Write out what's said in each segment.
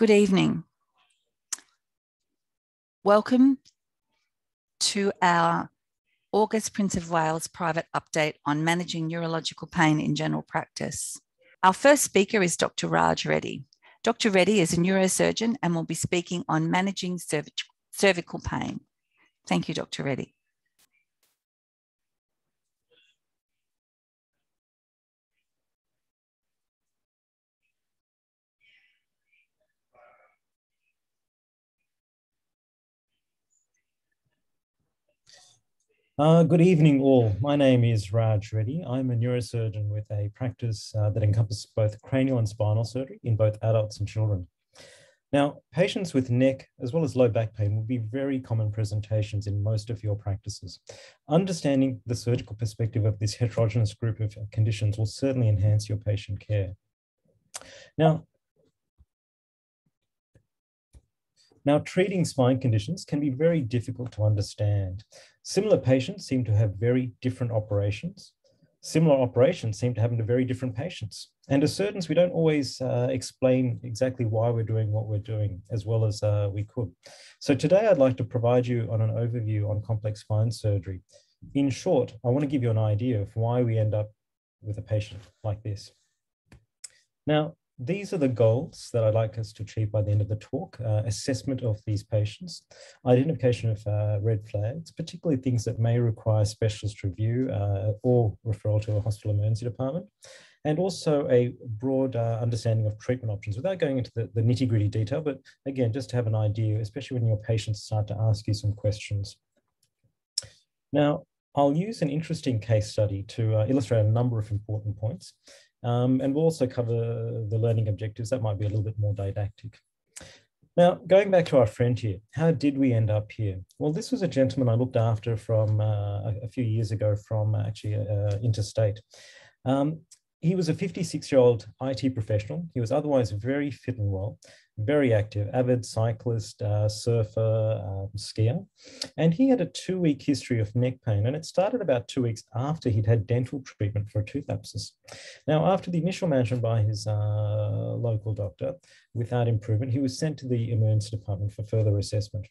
Good evening. Welcome to our August Prince of Wales private update on managing neurological pain in general practice. Our first speaker is Dr. Raj Reddy. Dr. Reddy is a neurosurgeon and will be speaking on managing cervical pain. Thank you, Dr. Reddy. Uh, good evening, all. My name is Raj Reddy. I'm a neurosurgeon with a practice uh, that encompasses both cranial and spinal surgery in both adults and children. Now, patients with neck as well as low back pain will be very common presentations in most of your practices. Understanding the surgical perspective of this heterogeneous group of conditions will certainly enhance your patient care. Now, Now, treating spine conditions can be very difficult to understand. Similar patients seem to have very different operations. Similar operations seem to happen to very different patients. And as surgeons, we don't always uh, explain exactly why we're doing what we're doing as well as uh, we could. So today I'd like to provide you on an overview on complex spine surgery. In short, I want to give you an idea of why we end up with a patient like this. Now, these are the goals that I'd like us to achieve by the end of the talk. Uh, assessment of these patients, identification of uh, red flags, particularly things that may require specialist review uh, or referral to a hospital emergency department, and also a broad uh, understanding of treatment options without going into the, the nitty gritty detail, but again, just to have an idea, especially when your patients start to ask you some questions. Now, I'll use an interesting case study to uh, illustrate a number of important points. Um, and we'll also cover the learning objectives. That might be a little bit more didactic. Now, going back to our friend here, how did we end up here? Well, this was a gentleman I looked after from uh, a few years ago from uh, actually uh, interstate. Um, he was a 56 year old IT professional. He was otherwise very fit and well very active, avid cyclist, uh, surfer, um, skier. And he had a two week history of neck pain. And it started about two weeks after he'd had dental treatment for a tooth abscess. Now, after the initial management by his uh, local doctor, without improvement, he was sent to the emergency department for further assessment.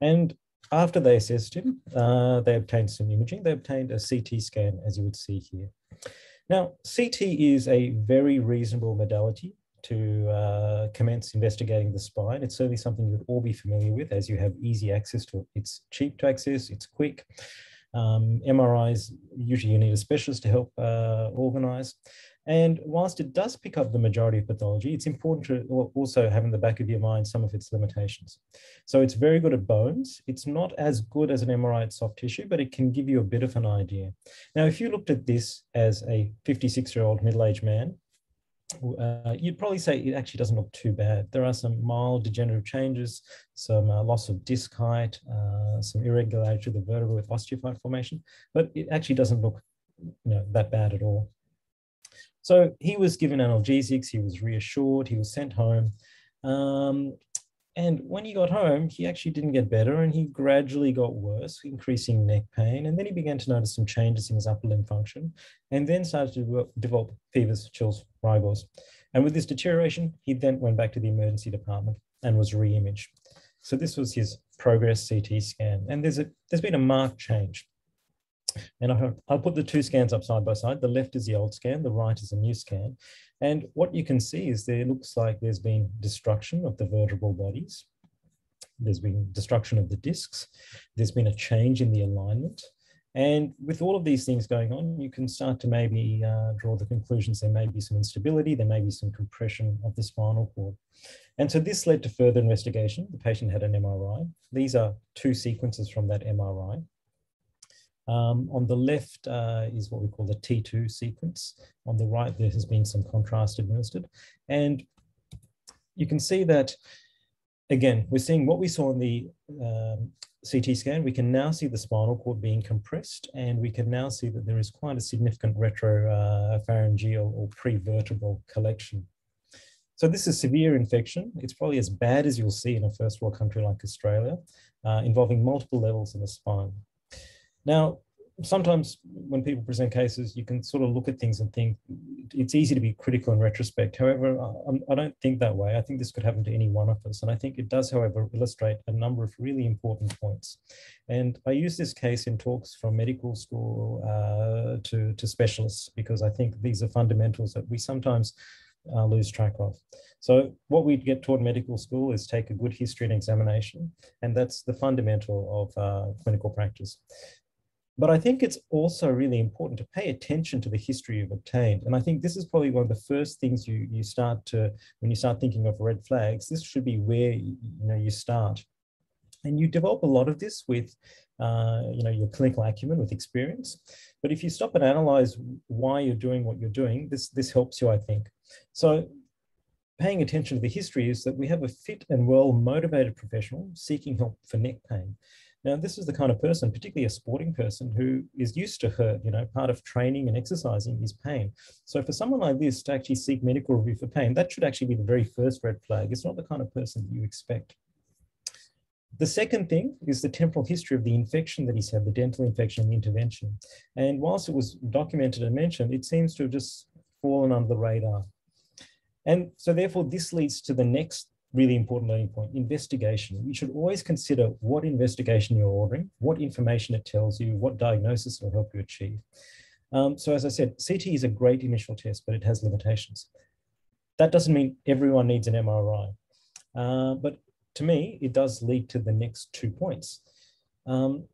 And after they assessed him, uh, they obtained some imaging. They obtained a CT scan, as you would see here. Now, CT is a very reasonable modality to uh, commence investigating the spine. It's certainly something you'd all be familiar with as you have easy access to it. It's cheap to access, it's quick. Um, MRIs, usually you need a specialist to help uh, organize. And whilst it does pick up the majority of pathology, it's important to also have in the back of your mind some of its limitations. So it's very good at bones. It's not as good as an MRI at soft tissue, but it can give you a bit of an idea. Now, if you looked at this as a 56 year old middle aged man, uh, you'd probably say it actually doesn't look too bad. There are some mild degenerative changes, some uh, loss of disc height, uh, some irregularity of the vertebra with osteophyte formation, but it actually doesn't look you know, that bad at all. So he was given analgesics, he was reassured, he was sent home. Um, and when he got home, he actually didn't get better and he gradually got worse, increasing neck pain. And then he began to notice some changes in his upper limb function and then started to develop fevers, chills, rigors. And with this deterioration, he then went back to the emergency department and was re-imaged. So this was his progress CT scan. And there's, a, there's been a marked change. And I'll put the two scans up side by side. The left is the old scan, the right is a new scan. And what you can see is there looks like there's been destruction of the vertebral bodies. There's been destruction of the discs. There's been a change in the alignment. And with all of these things going on, you can start to maybe uh, draw the conclusions there may be some instability, there may be some compression of the spinal cord. And so this led to further investigation. The patient had an MRI. These are two sequences from that MRI. Um, on the left uh, is what we call the T2 sequence. On the right, there has been some contrast administered. And you can see that, again, we're seeing what we saw in the um, CT scan. We can now see the spinal cord being compressed, and we can now see that there is quite a significant retropharyngeal uh, or prevertebral collection. So this is severe infection. It's probably as bad as you'll see in a first world country like Australia, uh, involving multiple levels in the spine. Now, sometimes when people present cases, you can sort of look at things and think it's easy to be critical in retrospect. However, I, don't think that way. I think this could happen to any one of us. And I think it does, however, illustrate a number of really important points. And I use this case in talks from medical school uh, to, to specialists because I think these are fundamentals that we sometimes uh, lose track of. So what we get taught in medical school is take a good history and examination, and that's the fundamental of uh, clinical practice. But I think it's also really important to pay attention to the history you've obtained. And I think this is probably one of the first things you, you start to, when you start thinking of red flags, this should be where you, know, you start. And you develop a lot of this with uh, you know, your clinical acumen with experience. But if you stop and analyze why you're doing what you're doing, this, this helps you, I think. So paying attention to the history is that we have a fit and well motivated professional seeking help for neck pain. Now, this is the kind of person, particularly a sporting person, who is used to hurt. You know, part of training and exercising is pain. So, for someone like this to actually seek medical review for pain, that should actually be the very first red flag. It's not the kind of person you expect. The second thing is the temporal history of the infection that he's had, the dental infection and the intervention. And whilst it was documented and mentioned, it seems to have just fallen under the radar. And so therefore, this leads to the next really important learning point, investigation. You should always consider what investigation you're ordering, what information it tells you, what diagnosis it will help you achieve. Um, so as I said, CT is a great initial test, but it has limitations. That doesn't mean everyone needs an MRI. Uh, but to me, it does lead to the next two points. Um,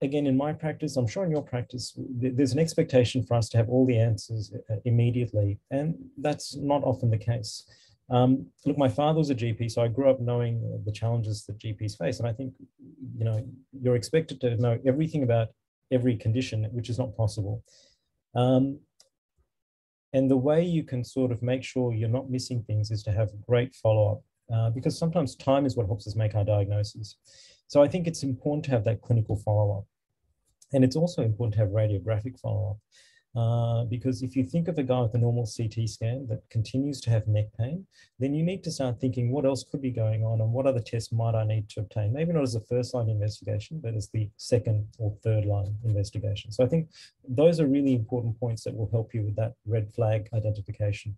again, in my practice, I'm sure in your practice, there's an expectation for us to have all the answers uh, immediately, and that's not often the case. Um, look, my father was a GP, so I grew up knowing the challenges that GPs face. And I think, you know, you're expected to know everything about every condition, which is not possible. Um, and the way you can sort of make sure you're not missing things is to have great follow-up, uh, because sometimes time is what helps us make our diagnosis. So I think it's important to have that clinical follow-up. And it's also important to have radiographic follow-up. Uh, because if you think of a guy with a normal CT scan that continues to have neck pain, then you need to start thinking what else could be going on and what other tests might I need to obtain? Maybe not as a first line investigation, but as the second or third line investigation. So I think those are really important points that will help you with that red flag identification.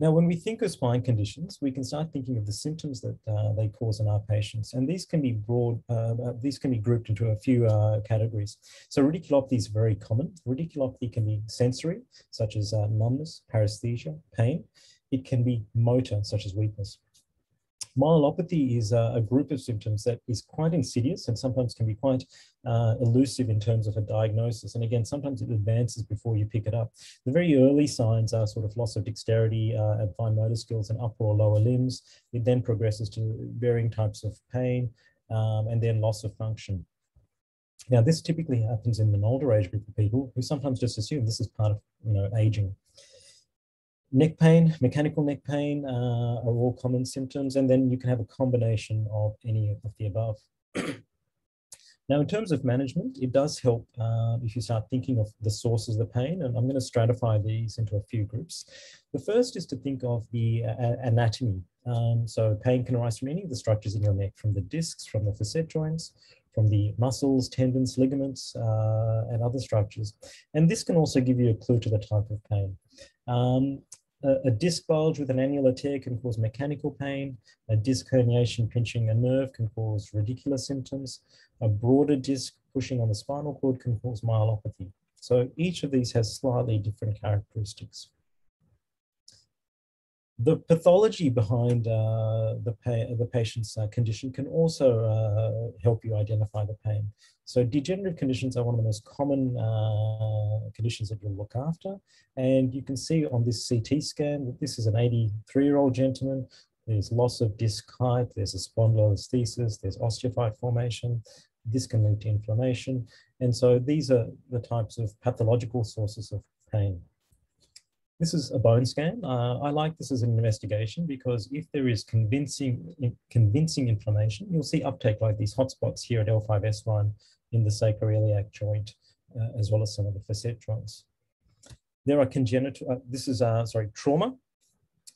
Now, when we think of spine conditions, we can start thinking of the symptoms that uh, they cause in our patients, and these can be broad. Uh, uh, these can be grouped into a few uh, categories. So, radiculopathy is very common. Radiculopathy can be sensory, such as uh, numbness, paresthesia, pain. It can be motor, such as weakness. Myelopathy is a, a, group of symptoms that is quite insidious and sometimes can be quite uh, elusive in terms of a diagnosis. And again, sometimes it advances before you pick it up. The very early signs are sort of loss of dexterity uh, and fine motor skills in upper or lower limbs. It then progresses to varying types of pain um, and then loss of function. Now, this typically happens in an older age group of people who sometimes just assume this is part of you know aging. Neck pain, mechanical neck pain uh, are all common symptoms, and then you can have a combination of any of the above. now, in terms of management, it does help uh, if you start thinking of the sources of the pain, and I'm going to stratify these into a few groups. The first is to think of the uh, anatomy. Um, so pain can arise from any of the structures in your neck, from the discs, from the facet joints, from the muscles, tendons, ligaments, uh, and other structures. And this can also give you a clue to the type of pain. Um, a, a, disc bulge with an annular tear can cause mechanical pain. A disc herniation pinching a nerve can cause radicular symptoms. A broader disc pushing on the spinal cord can cause myelopathy. So each of these has slightly different characteristics. The pathology behind uh, the, pa the patient's uh, condition can also uh, help you identify the pain. So degenerative conditions are one of the most common uh, conditions that you'll look after. And you can see on this CT scan that this is an 83-year-old gentleman. There's loss of disc height, there's a spondylolisthesis, there's osteophyte formation. This can lead to inflammation. And so these are the types of pathological sources of pain. This is a bone scan. Uh, I like this as an investigation because if there is convincing, convincing inflammation, you'll see uptake like these hotspots here at L5S1 in the sacroiliac joint, uh, as well as some of the facet joints. There are congenital, uh, this is, uh, sorry, trauma.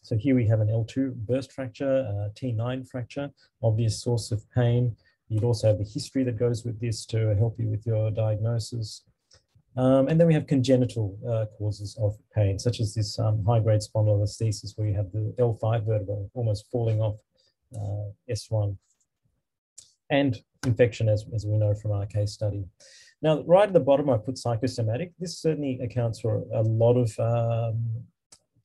So here we have an L2 burst fracture, T9 fracture, obvious source of pain. You'd also have the history that goes with this to help you with your diagnosis. Um, and then we have congenital uh, causes of pain, such as this um, high-grade spondylolisthesis, where you have the L5 vertebra almost falling off uh, S1, and infection, as, as we know from our case study. Now, right at the bottom, I put psychosomatic. This certainly accounts for a lot of um,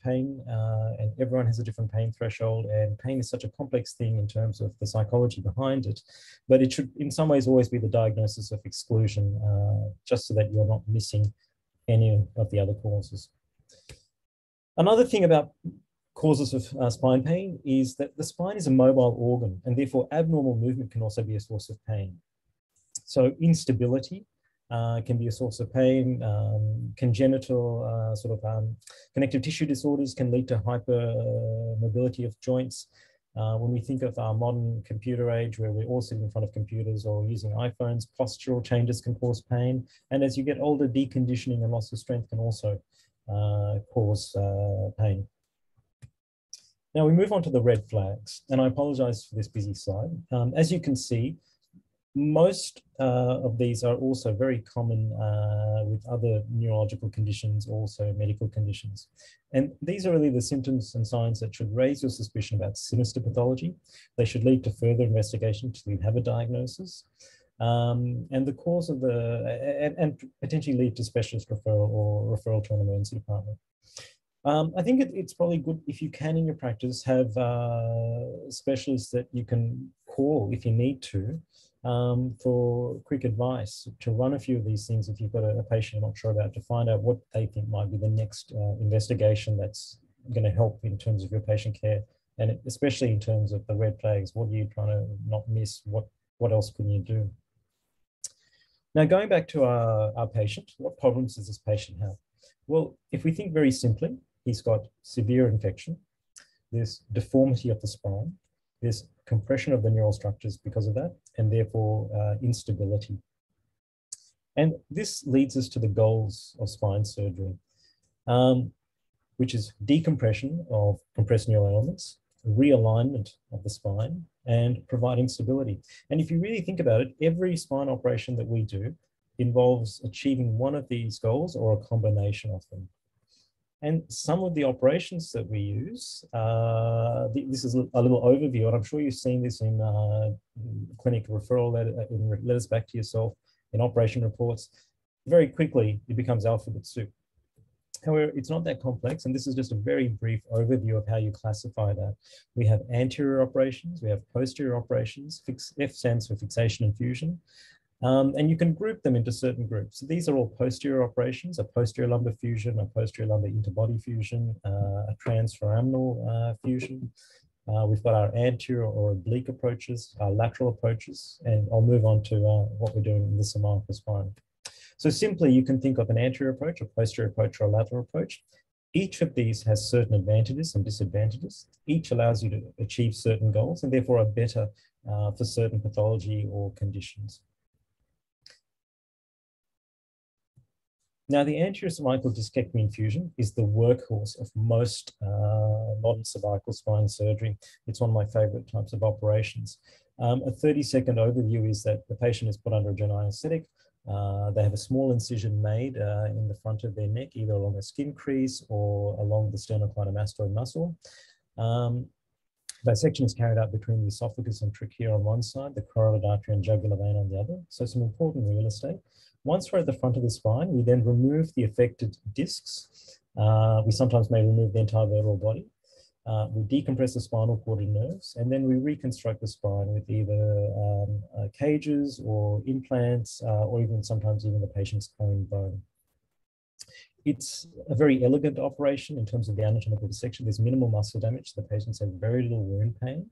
pain, uh, and everyone has a different pain threshold. And pain is such a complex thing in terms of the psychology behind it. But it should, in some ways, always be the diagnosis of exclusion, uh, just so that you're not missing any of the other causes. Another thing about causes of uh, spine pain is that the spine is a mobile organ, and therefore abnormal movement can also be a source of pain. So instability uh, can be a source of pain. Um, congenital uh, sort of um, connective tissue disorders can lead to hypermobility of joints. Uh, when we think of our modern computer age, where we're all sitting in front of computers or using iPhones, postural changes can cause pain. And as you get older, deconditioning and loss of strength can also uh, cause uh, pain. Now we move on to the red flags, and I apologize for this busy slide. Um, as you can see, most uh, of these are also very common uh, with other neurological conditions, also medical conditions. And these are really the symptoms and signs that should raise your suspicion about sinister pathology. They should lead to further investigation to you have a diagnosis. Um, and the cause of the, and, and, potentially lead to specialist referral or referral to an emergency department. Um, I think it, it's probably good if you can in your practice have uh, specialists that you can call if you need to um, for quick advice to run a few of these things if you've got a, a patient you're not sure about to find out what they think might be the next uh, investigation that's going to help in terms of your patient care. And especially in terms of the red flags what are you trying to not miss? What what else can you do? Now going back to our, our patient what problems does this patient have? Well if we think very simply he's got severe infection this deformity of the spine there's compression of the neural structures because of that, and therefore uh, instability. And this leads us to the goals of spine surgery, um, which is decompression of compressed neural elements, realignment of the spine, and providing stability. And if you really think about it, every spine operation that we do involves achieving one of these goals or a combination of them. And some of the operations that we use, uh, this is a little overview, and I'm sure you've seen this in uh, clinic referral letter, uh, in letters back to yourself, in operation reports. Very quickly, it becomes alphabet soup. However, it's not that complex, and this is just a very brief overview of how you classify that. We have anterior operations, we have posterior operations, fix, F stands for fixation and fusion. Um, and you can group them into certain groups. So these are all posterior operations, a posterior lumbar fusion, a posterior lumbar interbody fusion, uh, a transforaminal uh, fusion. Uh, we've got our anterior or oblique approaches, our lateral approaches, and I'll move on to uh, what we're doing in the cervical spine. So simply, you can think of an anterior approach, a posterior approach, or a lateral approach. Each of these has certain advantages and disadvantages. Each allows you to achieve certain goals and therefore are better uh, for certain pathology or conditions. Now, the anterior cervical discectomy and fusion is the workhorse of most uh, modern cervical spine surgery. It's one of my favorite types of operations. Um, a 30 second overview is that the patient is put under a general anesthetic. Uh, they have a small incision made uh, in the front of their neck, either along a skin crease or along the sternocleidomastoid muscle. Um, dissection is carried out between the esophagus and trachea on one side, the carotid artery and jugular vein on the other. So some important real estate. Once we're at the front of the spine, we then remove the affected discs. Uh, we sometimes may remove the entire vertebral body. Uh, we decompress the spinal cord and nerves, and then we reconstruct the spine with either um, uh, cages or implants, uh, or even sometimes even the patient's own bone. It's a very elegant operation in terms of the anatomical dissection. There's minimal muscle damage. The patients have very little wound pain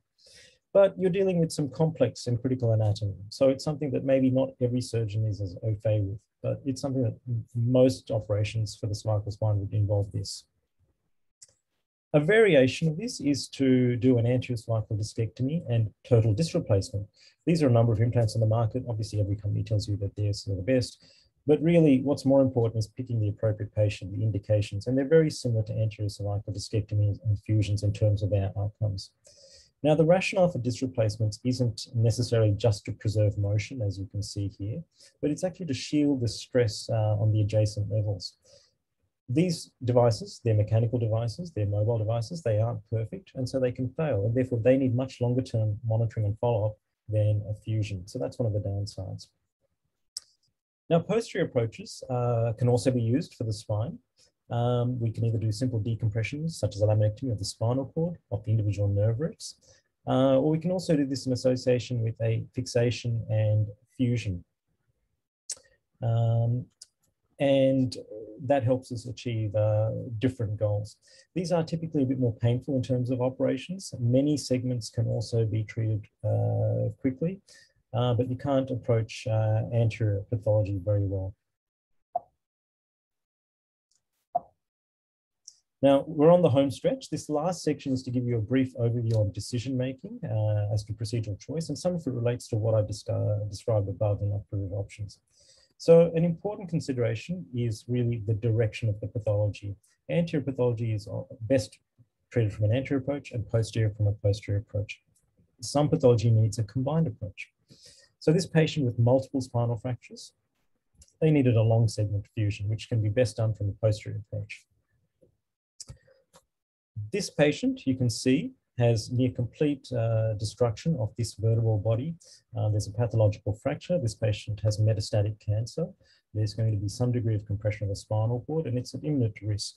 but you're dealing with some complex and critical anatomy. So it's something that maybe not every surgeon is as au fait with, but it's something that most operations for the cervical spine would involve this. A variation of this is to do an anterior cervical discectomy and total disc replacement. These are a number of implants on the market. Obviously, every company tells you that they're the best, but really what's more important is picking the appropriate patient, the indications, and they're very similar to anterior cervical discectomy and fusions in terms of their outcomes. Now, the rationale for disc replacements isn't necessarily just to preserve motion, as you can see here, but it's actually to shield the stress uh, on the adjacent levels. These devices, they're mechanical devices, they're mobile devices, they aren't perfect, and so they can fail, and therefore they need much longer term monitoring and follow-up than a fusion. So that's one of the downsides. Now, posterior approaches uh, can also be used for the spine. Um, we can either do simple decompressions, such as a laminectomy of the spinal cord of the individual nerve roots, uh, or we can also do this in association with a fixation and fusion. Um, and that helps us achieve uh, different goals. These are typically a bit more painful in terms of operations. Many segments can also be treated uh, quickly, uh, but you can't approach uh, anterior pathology very well. Now, we're on the home stretch. This last section is to give you a brief overview on decision making uh, as to procedural choice, and some of it relates to what I've described above in approved options. So an important consideration is really the direction of the pathology. Anterior pathology is best treated from an anterior approach and posterior from a posterior approach. Some pathology needs a combined approach. So this patient with multiple spinal fractures, they needed a long segment fusion, which can be best done from a posterior approach. This patient, you can see, has near complete uh, destruction of this vertebral body. Uh, there's a pathological fracture. This patient has metastatic cancer. There's going to be some degree of compression of the spinal cord, and it's an imminent risk.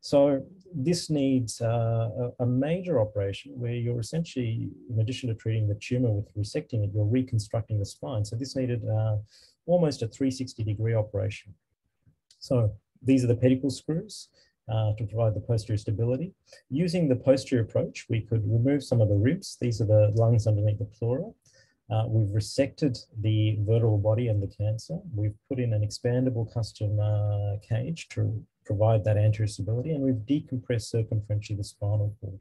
So this needs uh, a, a, major operation where you're essentially, in addition to treating the tumor with resecting it, you're reconstructing the spine. So this needed uh, almost a 360 degree operation. So these are the pedicle screws uh, to provide the posterior stability. Using the posterior approach, we could remove some of the ribs. These are the lungs underneath the pleura. Uh, we've resected the vertebral body and the cancer. We've put in an expandable custom uh, cage to provide that anterior stability, and we've decompressed circumferentially the spinal cord.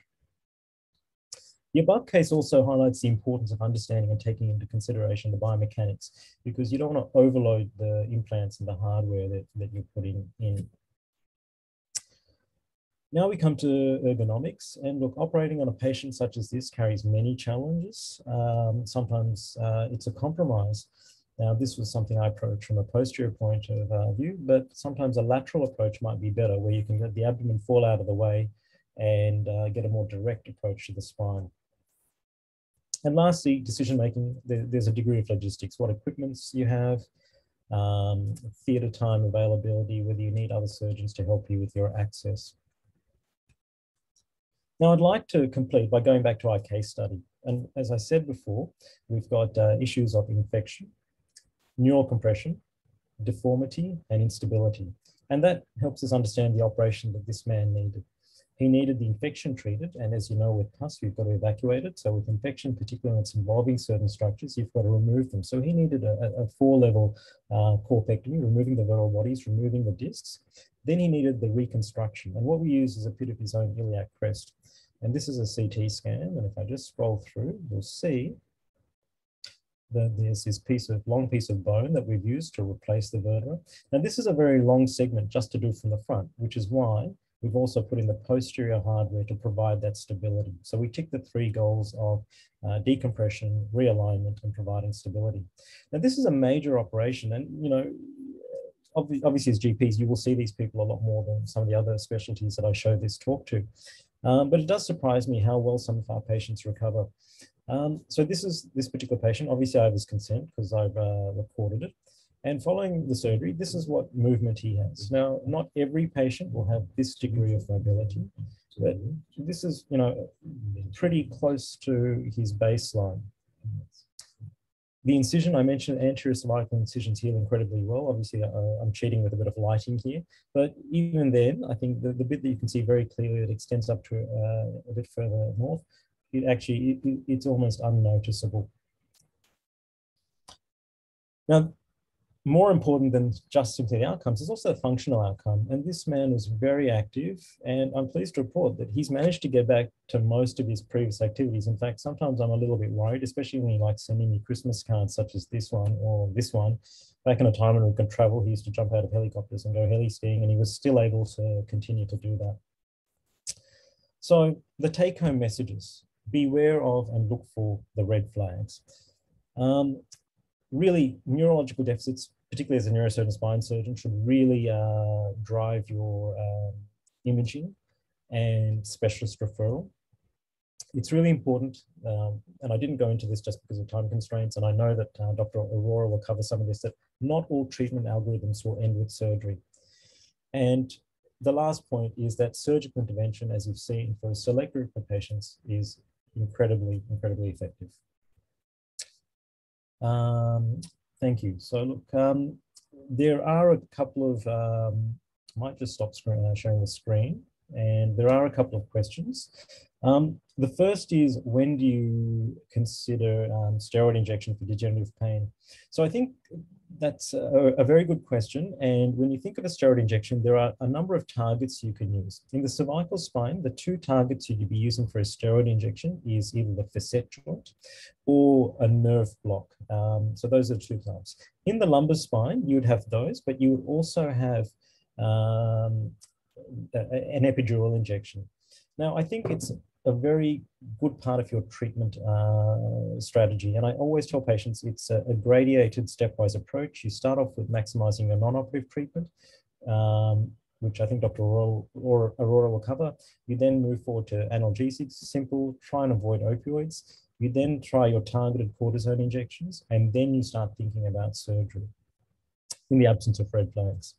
The above case also highlights the importance of understanding and taking into consideration the biomechanics, because you don't want to overload the implants and the hardware that, that you're putting in. Now we come to ergonomics and look, operating on a patient such as this carries many challenges. Um, sometimes uh, it's a compromise. Now this was something I approached from a posterior point of uh, view, but sometimes a lateral approach might be better where you can let the abdomen fall out of the way and uh, get a more direct approach to the spine. And lastly, decision-making, there, there's a degree of logistics, what equipments you have, um, theatre time availability, whether you need other surgeons to help you with your access. Now, I'd like to complete by going back to our case study. And as I said before, we've got uh, issues of infection, neural compression, deformity, and instability. And that helps us understand the operation that this man needed. He needed the infection treated, and as you know, with pus, you've got to evacuate it. So with infection, particularly when it's involving certain structures, you've got to remove them. So he needed a, a four-level uh, corpectomy, removing the vertebral bodies, removing the discs. Then he needed the reconstruction. And what we use is a bit of his own iliac crest. And this is a CT scan. And if I just scroll through, you'll see that there's this piece of long piece of bone that we've used to replace the vertebra. Now this is a very long segment just to do from the front, which is why we've also put in the posterior hardware to provide that stability. So we tick the three goals of uh, decompression, realignment, and providing stability. Now this is a major operation and, you know, obviously as GPs, you will see these people a lot more than some of the other specialties that I show this talk to. Um, but it does surprise me how well some of our patients recover. Um, so this is this particular patient. Obviously, I have his consent because I've uh, recorded it. And following the surgery, this is what movement he has. Now, not every patient will have this degree of mobility, but this is, you know, pretty close to his baseline. The incision, I mentioned anterior cervical incisions heal incredibly well. Obviously, uh, I'm cheating with a bit of lighting here, but even then, I think the, the bit that you can see very clearly that extends up to uh, a bit further north, it actually, it, it's almost unnoticeable. Now, more important than just simply the outcomes is also the functional outcome. And this man was very active. And I'm pleased to report that he's managed to get back to most of his previous activities. In fact, sometimes I'm a little bit worried, especially when he likes sending me Christmas cards such as this one or this one. Back in a time when we could travel, he used to jump out of helicopters and go heli skiing, and he was still able to continue to do that. So the take home messages beware of and look for the red flags. Um, really, neurological deficits, particularly as a neurosurgeon spine surgeon, should really uh, drive your um, imaging and specialist referral. It's really important, um, and I didn't go into this just because of time constraints, and I know that uh, Dr. Arora will cover some of this, that not all treatment algorithms will end with surgery. And the last point is that surgical intervention, as you've seen for a select group of patients, is incredibly, incredibly effective. Um, thank you. So look, um, there are a couple of, um, might just stop screen, uh, sharing the screen, and there are a couple of questions. Um, the first is, when do you consider um, steroid injection for degenerative pain? So I think that's a, a, very good question. And when you think of a steroid injection, there are a number of targets you can use. In the cervical spine, the two targets you'd be using for a steroid injection is either the facet joint or a nerve block. Um, so those are two types. In the lumbar spine, you would have those, but you would also have um, an epidural injection. Now, I think it's a very good part of your treatment uh, strategy. And I always tell patients it's a, a, stepwise approach. You start off with maximizing your non-operative treatment, um, which I think Dr. Arora, Arora will cover. You then move forward to analgesics, simple, try and avoid opioids. You then try your targeted cortisone injections, and then you start thinking about surgery in the absence of red flags.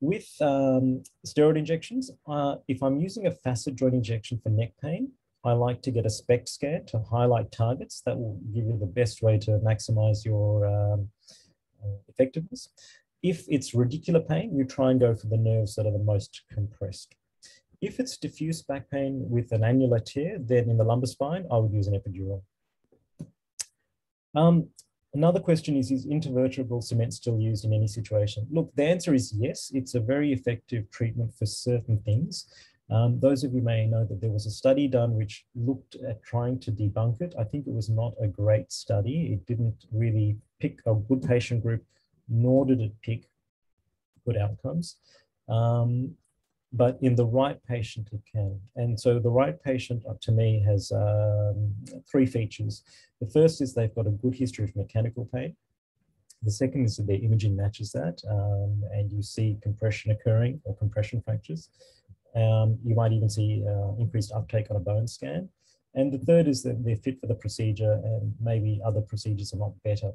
With um, steroid injections, uh, if I'm using a facet joint injection for neck pain, I like to get a SPECT scan to highlight targets. That will give you the best way to maximize your um, uh, effectiveness. If it's radicular pain, you try and go for the nerves that are the most compressed. If it's diffuse back pain with an annular tear, then in the lumbar spine, I would use an epidural. Um, Another question is, is intervertebral cement still used in any situation? Look, the answer is yes. It's a very effective treatment for certain things. Um, those of you may know that there was a study done which looked at trying to debunk it. I think it was not a great study. It didn't really pick a good patient group, nor did it pick good outcomes. Um, but in the right patient, it can. And so the right patient, uh, to me, has um, three features. The first is they've got a good history of mechanical pain. The second is that their imaging matches that, um, and you see compression occurring or compression fractures. Um, you might even see uh, increased uptake on a bone scan. And the third is that they're fit for the procedure and maybe other procedures are not better.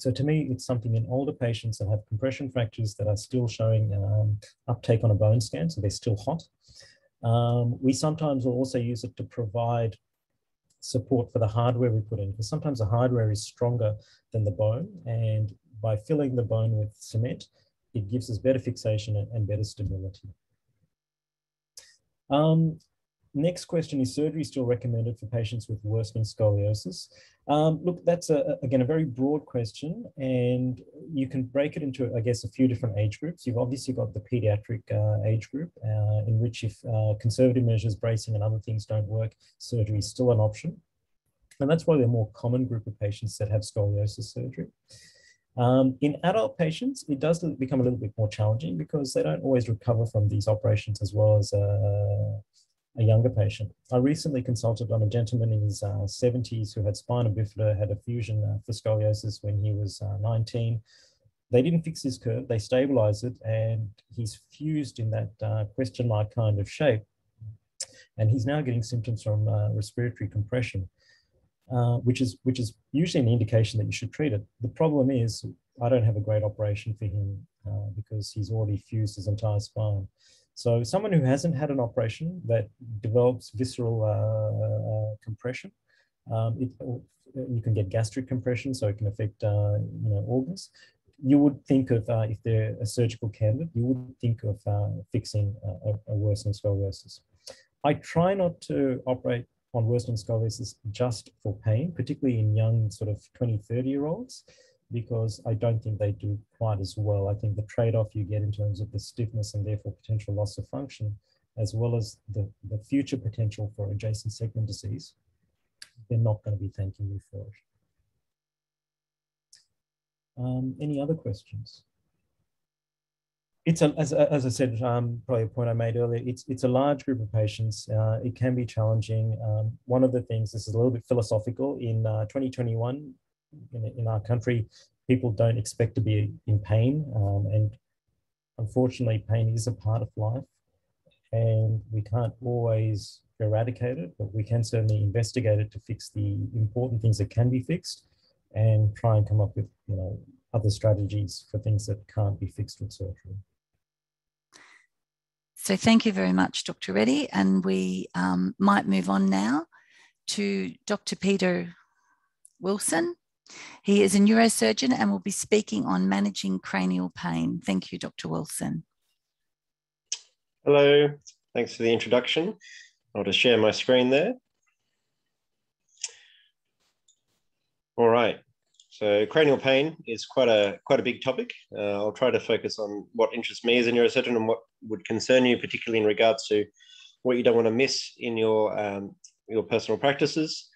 So to me, it's something in older patients that have compression fractures that are still showing um, uptake on a bone scan, so they're still hot. Um, we sometimes will also use it to provide support for the hardware we put in, because sometimes the hardware is stronger than the bone, and by filling the bone with cement, it gives us better fixation and, better stability. Um, next question is surgery still recommended for patients with worsening scoliosis? Um, look, that's a, again a very broad question, and you can break it into, I guess, a few different age groups. You've obviously got the pediatric uh, age group, uh, in which if uh, conservative measures, bracing, and other things don't work, surgery is still an option. And that's probably a more common group of patients that have scoliosis surgery. Um, in adult patients, it does become a little bit more challenging because they don't always recover from these operations as well as uh, a younger patient. I recently consulted on a gentleman in his uh, 70s who had spina bifida, had a fusion uh, for scoliosis when he was uh, 19. They didn't fix his curve, they stabilized it, and he's fused in that uh, question mark kind of shape. And he's now getting symptoms from uh, respiratory compression, uh, which, is, which is usually an indication that you should treat it. The problem is, I don't have a great operation for him because he's already fused his entire spine. So someone who hasn't had an operation that develops visceral uh, uh, compression, um, it, you can get gastric compression, so it can affect uh, you know organs. You would think of uh, if they're a surgical candidate, you would think of uh, fixing a, a worsening scoliosis. I try not to operate on worsening scoliosis just for pain, particularly in young sort of 20, 30 year olds because I don't think they do quite as well. I think the trade-off you get in terms of the stiffness and therefore potential loss of function, as well as the, the future potential for adjacent segment disease, they're not going to be thanking you for it. Um, any other questions? it's a, as, as I said, um, probably a point I made earlier, it's, it's a large group of patients. Uh, it can be challenging. Um, one of the things, this is a little bit philosophical, in uh, 2021, in, in our country, people don't expect to be in pain. Um, and unfortunately, pain is a part of life. And we can't always eradicate it, but we can certainly investigate it to fix the important things that can be fixed and try and come up with, you know, other strategies for things that can't be fixed with surgery. So thank you very much, Dr. Reddy. And we um, might move on now to Dr. Peter Wilson. He is a neurosurgeon and will be speaking on managing cranial pain. Thank you, Dr. Wilson. Hello, thanks for the introduction. I'll just share my screen there. All right, so cranial pain is quite a quite a big topic. Uh, I'll try to focus on what interests me as a neurosurgeon and what would concern you, particularly in regards to what you don't want to miss in your um, your personal practices.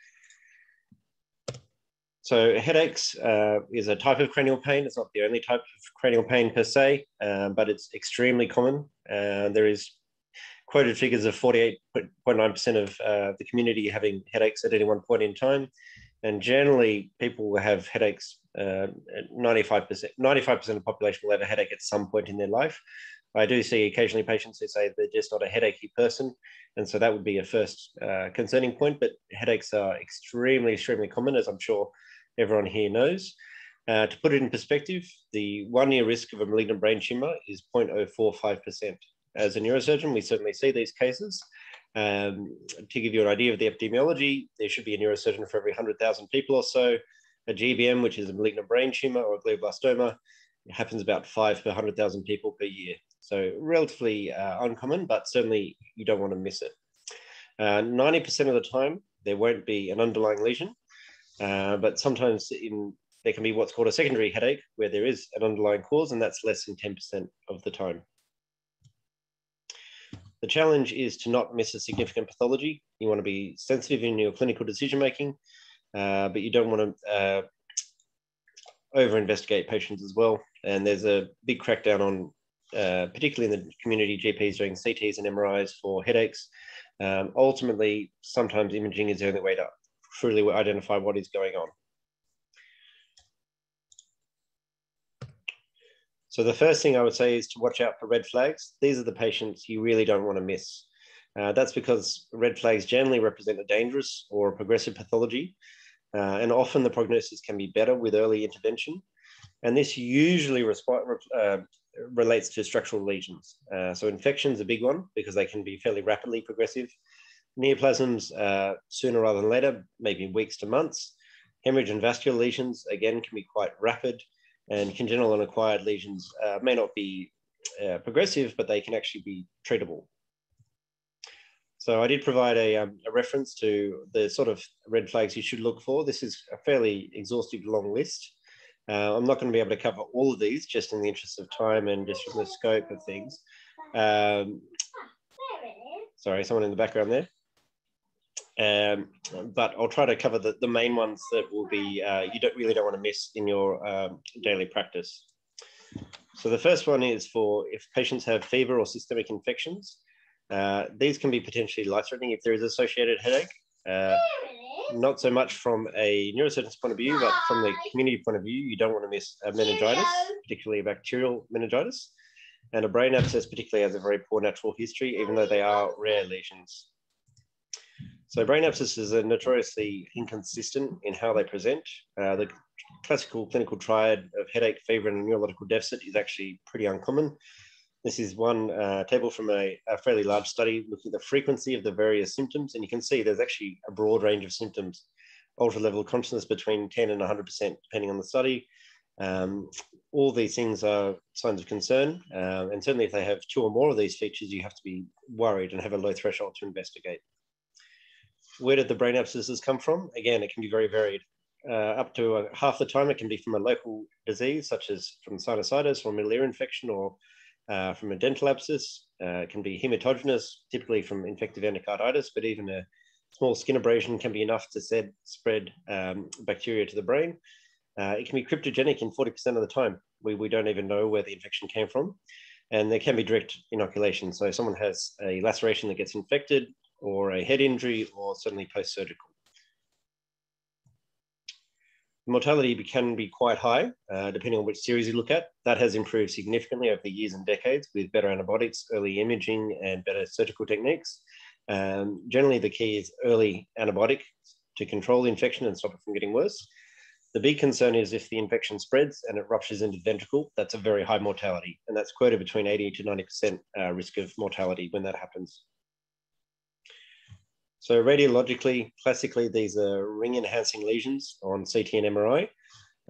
So headaches uh, is a type of cranial pain. It's not the only type of cranial pain per se, uh, but it's extremely common. Uh, there is quoted figures of 48.9% of uh, the community having headaches at any one point in time. And generally, people will have headaches. Uh, 95%, 95% of the population will have a headache at some point in their life. I do see occasionally patients who say they're just not a headachy person. And so that would be a first uh, concerning point. But headaches are extremely, extremely common, as I'm sure everyone here knows. Uh, to put it in perspective, the one year risk of a malignant brain tumor is 0.045%. As a neurosurgeon, we certainly see these cases. Um, to give you an idea of the epidemiology, there should be a neurosurgeon for every 100,000 people or so. A GBM, which is a malignant brain tumor or a glioblastoma, happens about five per 100,000 people per year. So relatively uh, uncommon, but certainly you don't want to miss it. 90% uh, of the time, there won't be an underlying lesion, uh, but sometimes in, there can be what's called a secondary headache where there is an underlying cause, and that's less than 10% of the time. The challenge is to not miss a significant pathology. You want to be sensitive in your clinical decision making, uh, but you don't want to uh, over investigate patients as well. And there's a big crackdown on, uh, particularly in the community GPs doing CTs and MRIs for headaches. Um, ultimately, sometimes imaging is the only way to truly identify what is going on. So the first thing I would say is to watch out for red flags. These are the patients you really don't want to miss. Uh, that's because red flags generally represent a dangerous or progressive pathology, uh, and often the prognosis can be better with early intervention. And this usually uh, relates to structural lesions. Uh, so infection's a big one because they can be fairly rapidly progressive. Neoplasms uh, sooner rather than later, maybe weeks to months. Hemorrhage and vascular lesions, again, can be quite rapid and congenital and acquired lesions uh, may not be uh, progressive, but they can actually be treatable. So I did provide a, um, a, reference to the sort of red flags you should look for. This is a fairly exhaustive long list. Uh, I'm not going to be able to cover all of these just in the interest of time and just from the scope of things. Um, sorry, someone in the background there. Um, but I'll try to cover the, the main ones that will be uh, you don't really don't want to miss in your um, daily practice. So the first one is for if patients have fever or systemic infections. Uh, these can be potentially life-threatening if there is associated headache. Uh, not so much from a neurosurgeon's point of view, but from the community point of view, you don't want to miss a meningitis, particularly a bacterial meningitis. And a brain abscess particularly has a very poor natural history, even though they are rare lesions. So brain abscesses are notoriously inconsistent in how they present. Uh, the classical clinical triad of headache, fever, and neurological deficit is actually pretty uncommon. This is one uh, table from a, a, fairly large study looking at the frequency of the various symptoms, and you can see there's actually a broad range of symptoms. Altered level of consciousness between 10 and 100%, depending on the study. Um, all these things are signs of concern, um, and certainly if they have two or more of these features, you have to be worried and have a low threshold to investigate. Where did the brain abscesses come from? Again, it can be very varied. Uh, up to a, half the time, it can be from a local disease, such as from sinusitis or middle ear infection, or uh, from a dental abscess. Uh, it can be hematogenous, typically from infective endocarditis, but even a small skin abrasion can be enough to spread um, bacteria to the brain. Uh, it can be cryptogenic in 40% of the time. We, we don't even know where the infection came from. And there can be direct inoculation. So someone has a laceration that gets infected or a head injury or certainly post-surgical. Mortality can be quite high, uh, depending on which series you look at. That has improved significantly over the years and decades with better antibiotics, early imaging, and better surgical techniques. Um, generally, the key is early antibiotic to control the infection and stop it from getting worse. The big concern is if the infection spreads and it ruptures into the ventricle, that's a very high mortality. And that's quoted between 80 to 90% uh, risk of mortality when that happens. So radiologically, classically, these are ring enhancing lesions on CT and MRI.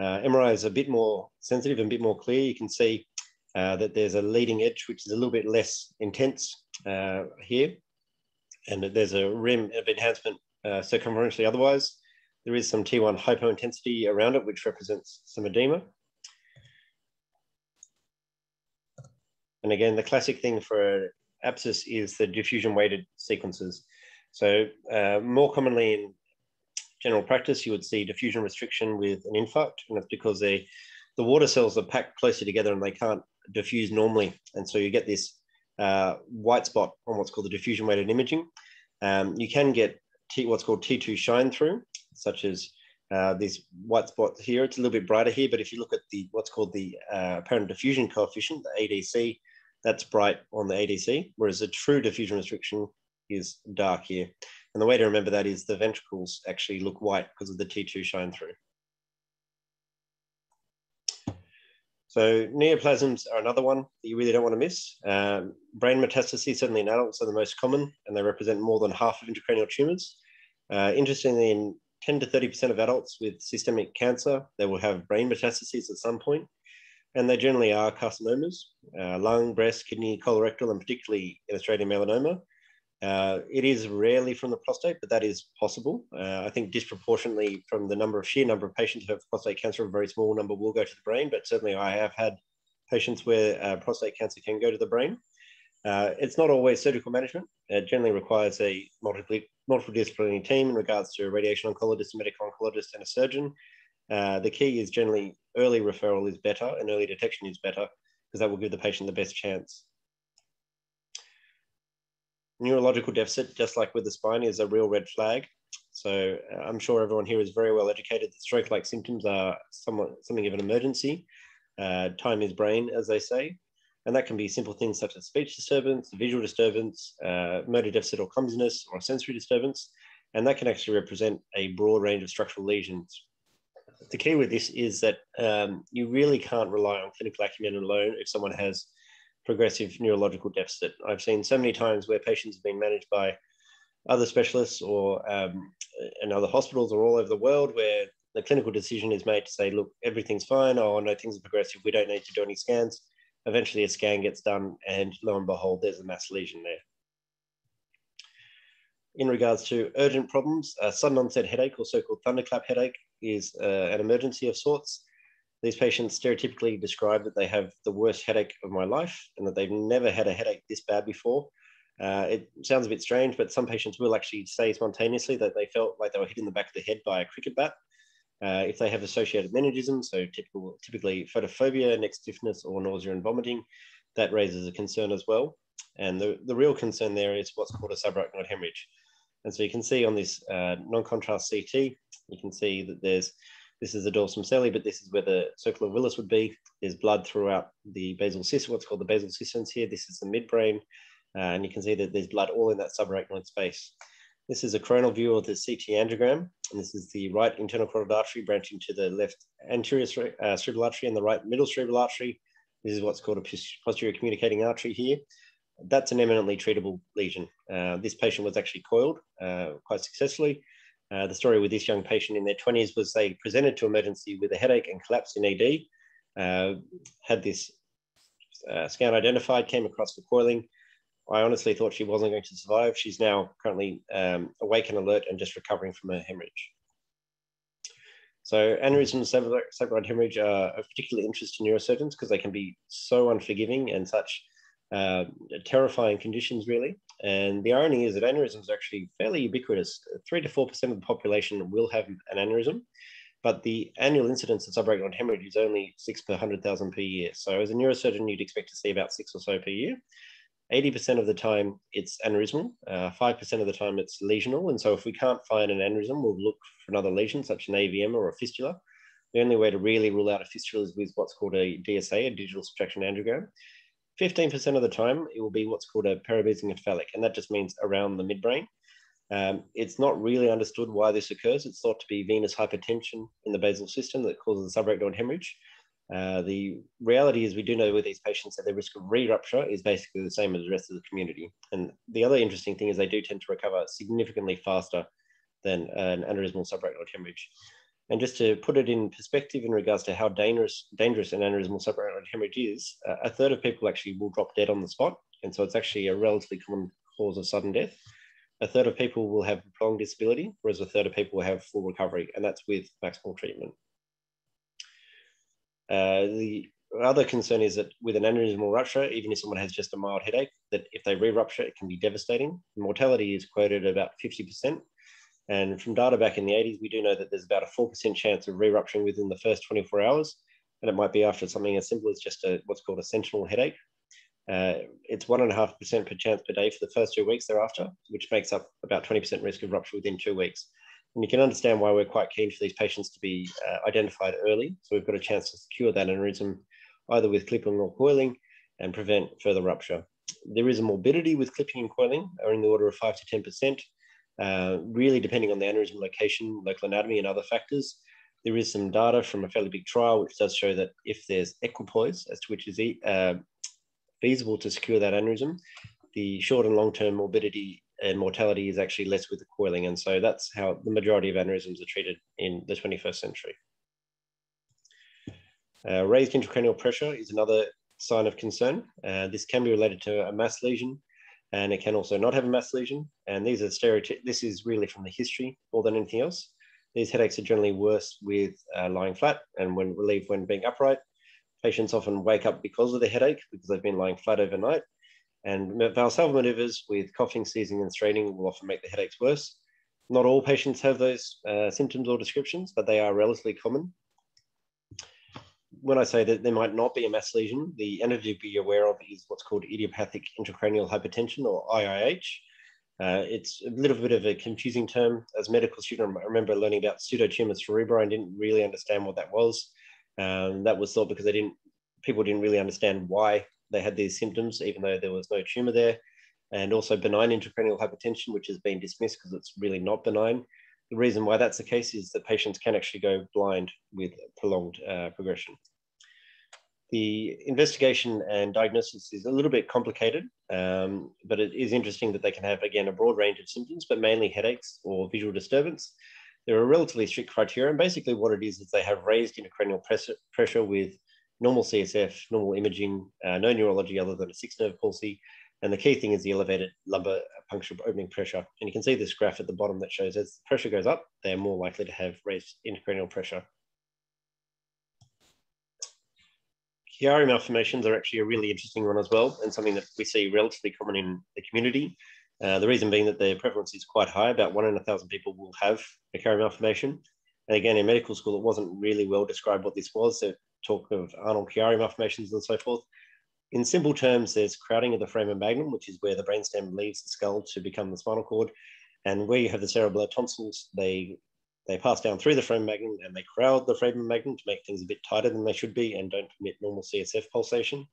Uh, MRI is a bit more sensitive and a bit more clear. You can see uh, that there's a leading edge, which is a little bit less intense uh, here. And there's a rim of enhancement uh, circumferentially otherwise. There is some T1 hypointensity around it, which represents some edema. And again, the classic thing for abscess is the diffusion weighted sequences. So uh, more commonly in general practice, you would see diffusion restriction with an infarct, and that's because they, the water cells are packed closely together and they can't diffuse normally. And so you get this uh, white spot on what's called the diffusion weighted imaging. Um, you can get T, what's called T2 shine through, such as uh, this white spot here. It's a little bit brighter here, but if you look at the what's called the uh, apparent diffusion coefficient, the ADC, that's bright on the ADC, whereas a true diffusion restriction is dark here. And the way to remember that is the ventricles actually look white because of the T2 shine through. So neoplasms are another one that you really don't want to miss. Um, brain metastases, certainly in adults, are the most common, and they represent more than half of intracranial tumors. Uh, interestingly, in 10 to 30% of adults with systemic cancer, they will have brain metastases at some point, and they generally are carcinomas, uh, lung, breast, kidney, colorectal, and particularly in Australian melanoma. Uh, it is rarely from the prostate, but that is possible. Uh, I think disproportionately from the number of sheer number of patients who have prostate cancer, a very small number will go to the brain, but certainly I have had patients where uh, prostate cancer can go to the brain. Uh, it's not always surgical management. It generally requires a multiple, multidisciplinary team in regards to a radiation oncologist, a medical oncologist, and a surgeon. Uh, the key is generally early referral is better and early detection is better because that will give the patient the best chance neurological deficit, just like with the spine, is a real red flag. So uh, I'm sure everyone here is very well educated that stroke-like symptoms are somewhat something of an emergency. Uh, time is brain, as they say. And that can be simple things such as speech disturbance, visual disturbance, uh, motor deficit or clumsiness, or sensory disturbance. And that can actually represent a broad range of structural lesions. The key with this is that um, you really can't rely on clinical acumen alone if someone has progressive neurological deficit. I've seen so many times where patients have been managed by other specialists or um, in other hospitals or all over the world where the clinical decision is made to say, look, everything's fine. Oh, no, things are progressive. We don't need to do any scans. Eventually, a scan gets done, and lo and behold, there's a mass lesion there. In regards to urgent problems, a sudden onset headache, or so called thunderclap headache, is uh, an emergency of sorts. These patients stereotypically describe that they have the worst headache of my life and that they've never had a headache this bad before. Uh, it sounds a bit strange, but some patients will actually say spontaneously that they felt like they were hit in the back of the head by a cricket bat. Uh, if they have associated meningism, so typical, typically photophobia, neck stiffness, or nausea and vomiting, that raises a concern as well. And the, the real concern there is what's called a subarachnoid hemorrhage. And so you can see on this uh, non-contrast CT, you can see that there's this is the dorsum sellae, but this is where the circle of Willis would be. There's blood throughout the basal cyst, what's called the basal cistern here. This is the midbrain, uh, and you can see that there's blood all in that subarachnoid space. This is a coronal view of the CT angiogram, and this is the right internal carotid artery branching to the left anterior uh, cerebral artery and the right middle cerebral artery. This is what's called a posterior communicating artery here. That's an eminently treatable lesion. Uh, this patient was actually coiled uh, quite successfully. Uh, the story with this young patient in their 20s was they presented to emergency with a headache and collapsed in ED, uh, had this uh, scan identified, came across for coiling. I honestly thought she wasn't going to survive. She's now currently um, awake and alert and just recovering from her hemorrhage. So aneurysms, subarachnoid hemorrhage are of particular interest to neurosurgeons because they can be so unforgiving and such uh, terrifying conditions, really. And the irony is that aneurysms are actually fairly ubiquitous. Three to four percent of the population will have an aneurysm. but the annual incidence of subarachnoid hemorrhage is only six per 100,000 per year. So as a neurosurgeon, you'd expect to see about six or so per year. 80% of the time it's aneurysmal, 5% uh, of the time it's lesional. And so if we can't find an aneurysm, we'll look for another lesion, such as an AVM or a fistula. The only way to really rule out a fistula is with what's called a DSA, a digital subtraction angiogram. 15% of the time, it will be what's called a paramesencephalic, and that just means around the midbrain. Um, it's not really understood why this occurs. It's thought to be venous hypertension in the basal system that causes the subarachnoid hemorrhage. Uh, the reality is we do know with these patients that their risk of re-rupture is basically the same as the rest of the community. And the other interesting thing is they do tend to recover significantly faster than an aneurysmal subarachnoid hemorrhage. And just to put it in perspective in regards to how dangerous, dangerous an aneurysmal subarachnoid hemorrhage is, uh, a third of people actually will drop dead on the spot. And so it's actually a relatively common cause of sudden death. A third of people will have prolonged disability, whereas a third of people will have full recovery, and that's with maximal treatment. Uh, the other concern is that with an aneurysmal rupture, even if someone has just a mild headache, that if they re-rupture, it can be devastating. Mortality is quoted about 50%, and from data back in the 80s, we do know that there's about a 4% chance of re-rupturing within the first 24 hours. And it might be after something as simple as just a, what's called a sentinel headache. Uh, it's 1.5% per chance per day for the first two weeks thereafter, which makes up about 20% risk of rupture within two weeks. And you can understand why we're quite keen for these patients to be uh, identified early. So we've got a chance to secure that aneurysm either with clipping or coiling and prevent further rupture. There is a morbidity with clipping and coiling, are in the order of 5 to 10%. Uh, really depending on the aneurysm location, local anatomy, and other factors. There is some data from a fairly big trial which does show that if there's equipoise as to which is uh, feasible to secure that aneurysm, the short and long-term morbidity and mortality is actually less with the coiling. And so that's how the majority of aneurysms are treated in the 21st century. Uh, raised intracranial pressure is another sign of concern. Uh, this can be related to a mass lesion and it can also not have a mass lesion. And these are stereotypes. This is really from the history more than anything else. These headaches are generally worse with uh, lying flat and when relieved when being upright. Patients often wake up because of the headache because they've been lying flat overnight. And Valsalva maneuvers with coughing, sneezing, and straining will often make the headaches worse. Not all patients have those uh, symptoms or descriptions, but they are relatively common when I say that there might not be a mass lesion, the entity to be aware of is what's called idiopathic intracranial hypertension or IIH. Uh, it's a little bit of a confusing term. As a medical student, I remember learning about pseudotumor cerebri and didn't really understand what that was. Um, that was thought because they didn't, people didn't really understand why they had these symptoms, even though there was no tumor there. And also benign intracranial hypertension, which has been dismissed because it's really not benign. The reason why that's the case is that patients can actually go blind with prolonged uh, progression. The investigation and diagnosis is a little bit complicated, um, but it is interesting that they can have, again, a broad range of symptoms, but mainly headaches or visual disturbance. There are relatively strict criteria, and basically what it is is they have raised intracranial pressure, pressure with normal CSF, normal imaging, uh, no neurology other than a six nerve palsy, and the key thing is the elevated lumbar puncture opening pressure. And you can see this graph at the bottom that shows as the pressure goes up, they're more likely to have raised intracranial pressure. Chiari malformations are actually a really interesting one as well, and something that we see relatively common in the community. Uh, the reason being that their prevalence is quite high, about one in a thousand people will have a Chiari malformation. And again, in medical school, it wasn't really well described what this was. So talk of Arnold Chiari malformations and so forth. In simple terms, there's crowding of the foramen magnum, which is where the brainstem leaves the skull to become the spinal cord. And where you have the cerebellar tonsils, they they pass down through the foramen magnum and they crowd the foramen magnum to make things a bit tighter than they should be and don't permit normal CSF pulsation.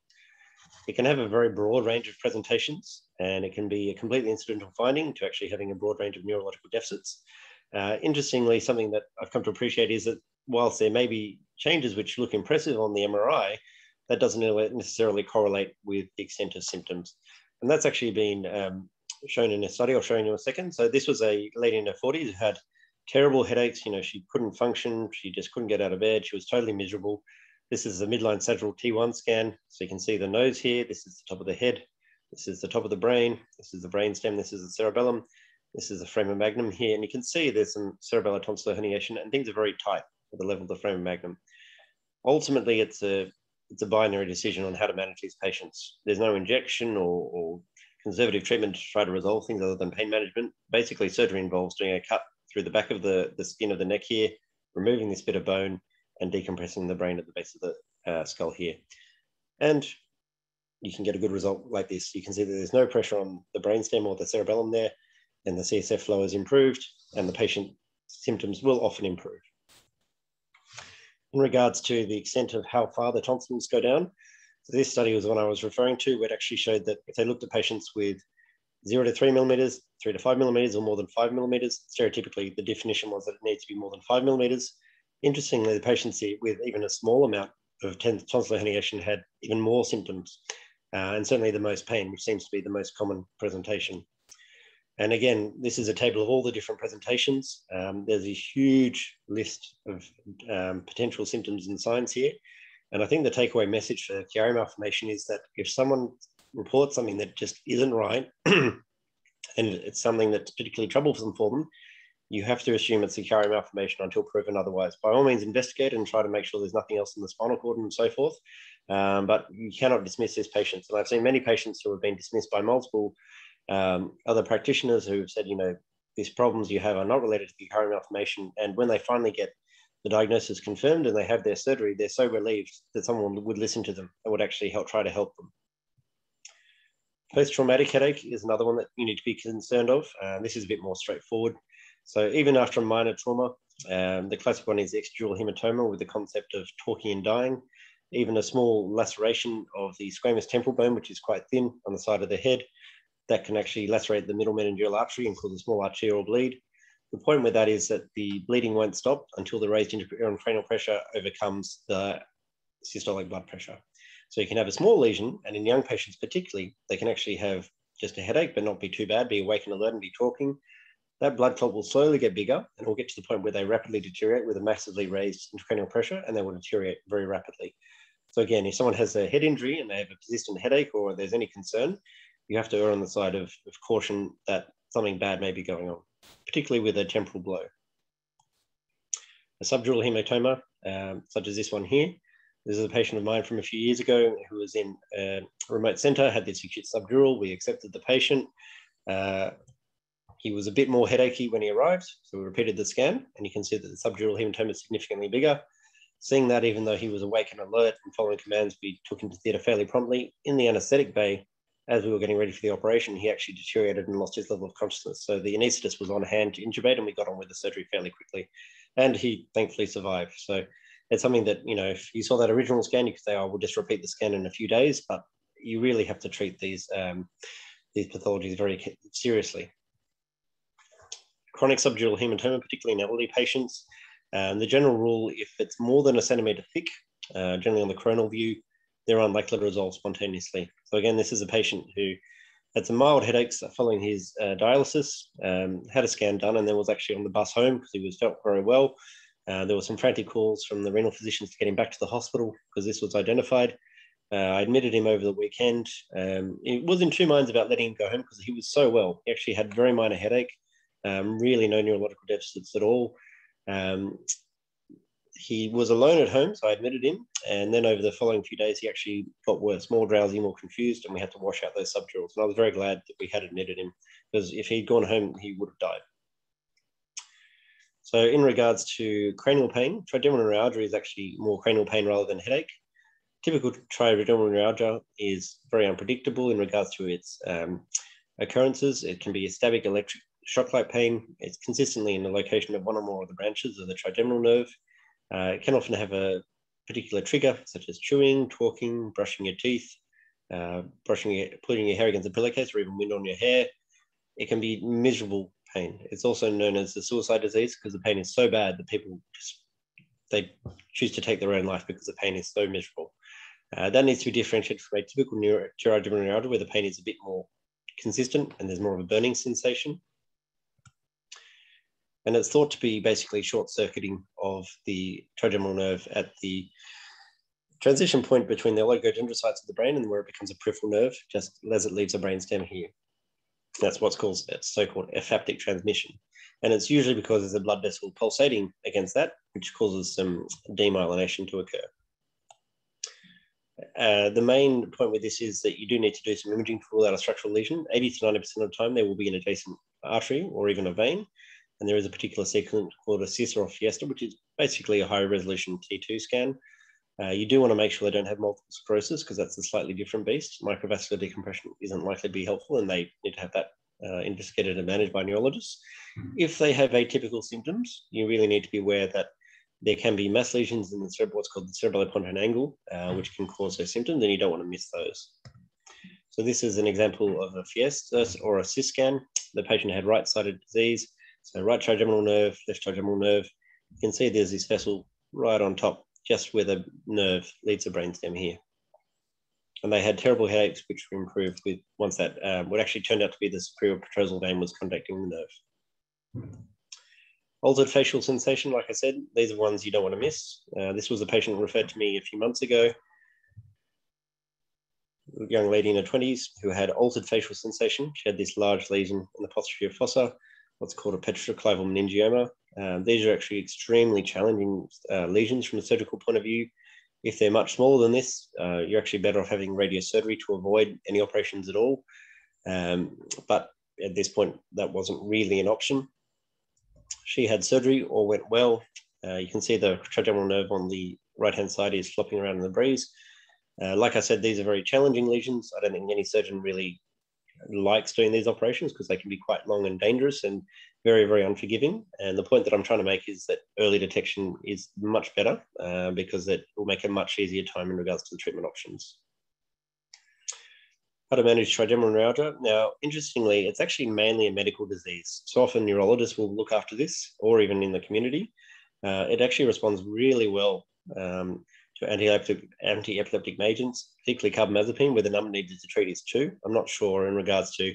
It can have a very broad range of presentations and it can be a completely incidental finding to actually having a broad range of neurological deficits. Uh, interestingly, something that I've come to appreciate is that whilst there may be changes which look impressive on the MRI, that doesn't necessarily correlate with the extent of symptoms. And that's actually been um, shown in a study I'll show you in a second. So this was a lady in her 40s who had terrible headaches. You know, she couldn't function. She just couldn't get out of bed. She was totally miserable. This is the midline sagittal T1 scan. So you can see the nose here. This is the top of the head. This is the top of the brain. This is the brain stem. This is the cerebellum. This is the foramen magnum here. And you can see there's some cerebellar tonsillar herniation and things are very tight at the level of the foramen magnum. Ultimately, it's a, it's a binary decision on how to manage these patients. There's no injection or, or conservative treatment to try to resolve things other than pain management. Basically, surgery involves doing a cut through the back of the, the skin of the neck here, removing this bit of bone and decompressing the brain at the base of the uh, skull here. And you can get a good result like this. You can see that there's no pressure on the brainstem or the cerebellum there, and the CSF flow is improved, and the patient symptoms will often improve. In regards to the extent of how far the tonsils go down, so this study was the one I was referring to, where it actually showed that if they looked at patients with zero to three millimeters, three to five millimeters, or more than five millimeters, stereotypically the definition was that it needs to be more than five millimeters. Interestingly, the patients with even a small amount of tonsillar herniation had even more symptoms, uh, and certainly the most pain, which seems to be the most common presentation. And again, this is a table of all the different presentations. Um, there's a huge list of um, potential symptoms and signs here. And I think the takeaway message for Chiari malformation is that if someone reports something that just isn't right, and it's something that's particularly troublesome for them, you have to assume it's a Chiari malformation until proven otherwise. By all means, investigate and try to make sure there's nothing else in the spinal cord and so forth. Um, but you cannot dismiss these patients. And I've seen many patients who have been dismissed by multiple um, other practitioners who have said, you know, these problems you have are not related to the Chiari malformation. And when they finally get the diagnosis confirmed and they have their surgery, they're so relieved that someone would listen to them and would actually help try to help them. Post-traumatic headache is another one that you need to be concerned of. Uh, this is a bit more straightforward. So even after a minor trauma, um, the classic one is extradural hematoma with the concept of talking and dying. Even a small laceration of the squamous temporal bone, which is quite thin on the side of the head, that can actually lacerate the middle meningeal artery and cause a small arterial bleed. The point with that is that the bleeding won't stop until the raised intracranial pressure overcomes the systolic blood pressure. So you can have a small lesion, and in young patients particularly, they can actually have just a headache, but not be too bad, be awake and alert and be talking. That blood clot will slowly get bigger and will get to the point where they rapidly deteriorate with a massively raised intracranial pressure, and they will deteriorate very rapidly. So again, if someone has a head injury and they have a persistent headache or there's any concern, you have to err on the side of, of caution that something bad may be going on, particularly with a temporal blow. A subdural hematoma, um, such as this one here, this is a patient of mine from a few years ago who was in a remote center, had this acute subdural. We accepted the patient. Uh, he was a bit more headachy when he arrived, so we repeated the scan, and you can see that the subdural hematoma is significantly bigger. Seeing that, even though he was awake and alert and following commands, we took him to theatre fairly promptly. In the anaesthetic bay, as we were getting ready for the operation, he actually deteriorated and lost his level of consciousness. So the anaesthetist was on hand to intubate, and we got on with the surgery fairly quickly. And he thankfully survived. So it's something that, you know, if you saw that original scan, you could say, oh, we'll just repeat the scan in a few days. But you really have to treat these, um, these pathologies very seriously. Chronic subdural hematoma, particularly in elderly patients, um, the general rule, if it's more than a centimeter thick, uh, generally on the coronal view, they're unlikely to resolve spontaneously. So again, this is a patient who had some mild headaches following his uh, dialysis, um, had a scan done, and then was actually on the bus home because he was felt very well. Uh, there were some frantic calls from the renal physicians to get him back to the hospital because this was identified. Uh, I admitted him over the weekend. Um, it was in two minds about letting him go home because he was so well. He actually had very minor headache, um, really no neurological deficits at all. Um, he was alone at home, so I admitted him. And then over the following few days, he actually got worse, more drowsy, more confused, and we had to wash out those subdurals. And I was very glad that we had admitted him because if he'd gone home, he would have died. So, in regards to cranial pain, trigeminal neuralgia is actually more cranial pain rather than headache. Typical trigeminal neuralgia is very unpredictable in regards to its um, occurrences. It can be a static electric shock like pain. It's consistently in the location of one or more of the branches of the trigeminal nerve. Uh, it can often have a particular trigger, such as chewing, talking, brushing your teeth, uh, brushing your, putting your hair against a pillowcase, or even wind on your hair. It can be miserable pain. It's also known as the suicide disease because the pain is so bad that people just they choose to take their own life because the pain is so miserable. Uh, that needs to be differentiated from a typical neuro, trigeminal neuralgia where the pain is a bit more consistent and there's more of a burning sensation. And it's thought to be basically short circuiting of the trigeminal nerve at the transition point between the oligodendrocytes of the brain and where it becomes a peripheral nerve, just as it leaves the brainstem here. That's what's called so-called ephaptic transmission. And it's usually because there's a blood vessel pulsating against that, which causes some demyelination to occur. Uh, the main point with this is that you do need to do some imaging to rule out a structural lesion. 80 to 90% of the time, there will be an adjacent artery or even a vein. And there is a particular sequence called a Cesarov fiesta, which is basically a high resolution T2 scan. Uh, you do want to make sure they don't have multiple sclerosis because that's a slightly different beast. Microvascular decompression isn't likely to be helpful and they need to have that uh, investigated and managed by neurologists. Mm-hmm. If they have atypical symptoms, you really need to be aware that there can be mass lesions in the cerebral, what's called the cerebellopontine angle, uh, which can cause those symptoms, and you don't want to miss those. So this is an example of a fiesta or a CISS scan. The patient had right-sided disease, so right trigeminal nerve, left trigeminal nerve. You can see there's this vessel right on top, just where the nerve leads the brainstem here. And they had terrible headaches, which were improved with once that um, what actually turned out to be the superior petrosal vein was contacting the nerve. Altered facial sensation, like I said, these are ones you don't want to miss. Uh, this was a patient referred to me a few months ago young lady in her 20s who had altered facial sensation. She had this large lesion in the posterior fossa, what's called a petroclival meningioma. Um, these are actually extremely challenging uh, lesions from a surgical point of view. If they're much smaller than this, uh, you're actually better off having radiosurgery to avoid any operations at all. Um, but at this point, that wasn't really an option. She had surgery, all went well. Uh, you can see the trigeminal nerve on the right hand side is flopping around in the breeze. Uh, like I said, these are very challenging lesions. I don't think any surgeon really likes doing these operations because they can be quite long and dangerous and very, very unforgiving. And the point that I'm trying to make is that early detection is much better uh, because it will make a much easier time in regards to the treatment options. How to manage trigeminal neuralgia. Now, interestingly, it's actually mainly a medical disease. So often neurologists will look after this or even in the community. Uh, it actually responds really well um, to anti-epileptic, anti-epileptic agents, particularly carbamazepine, where the number needed to treat is two. I'm not sure in regards to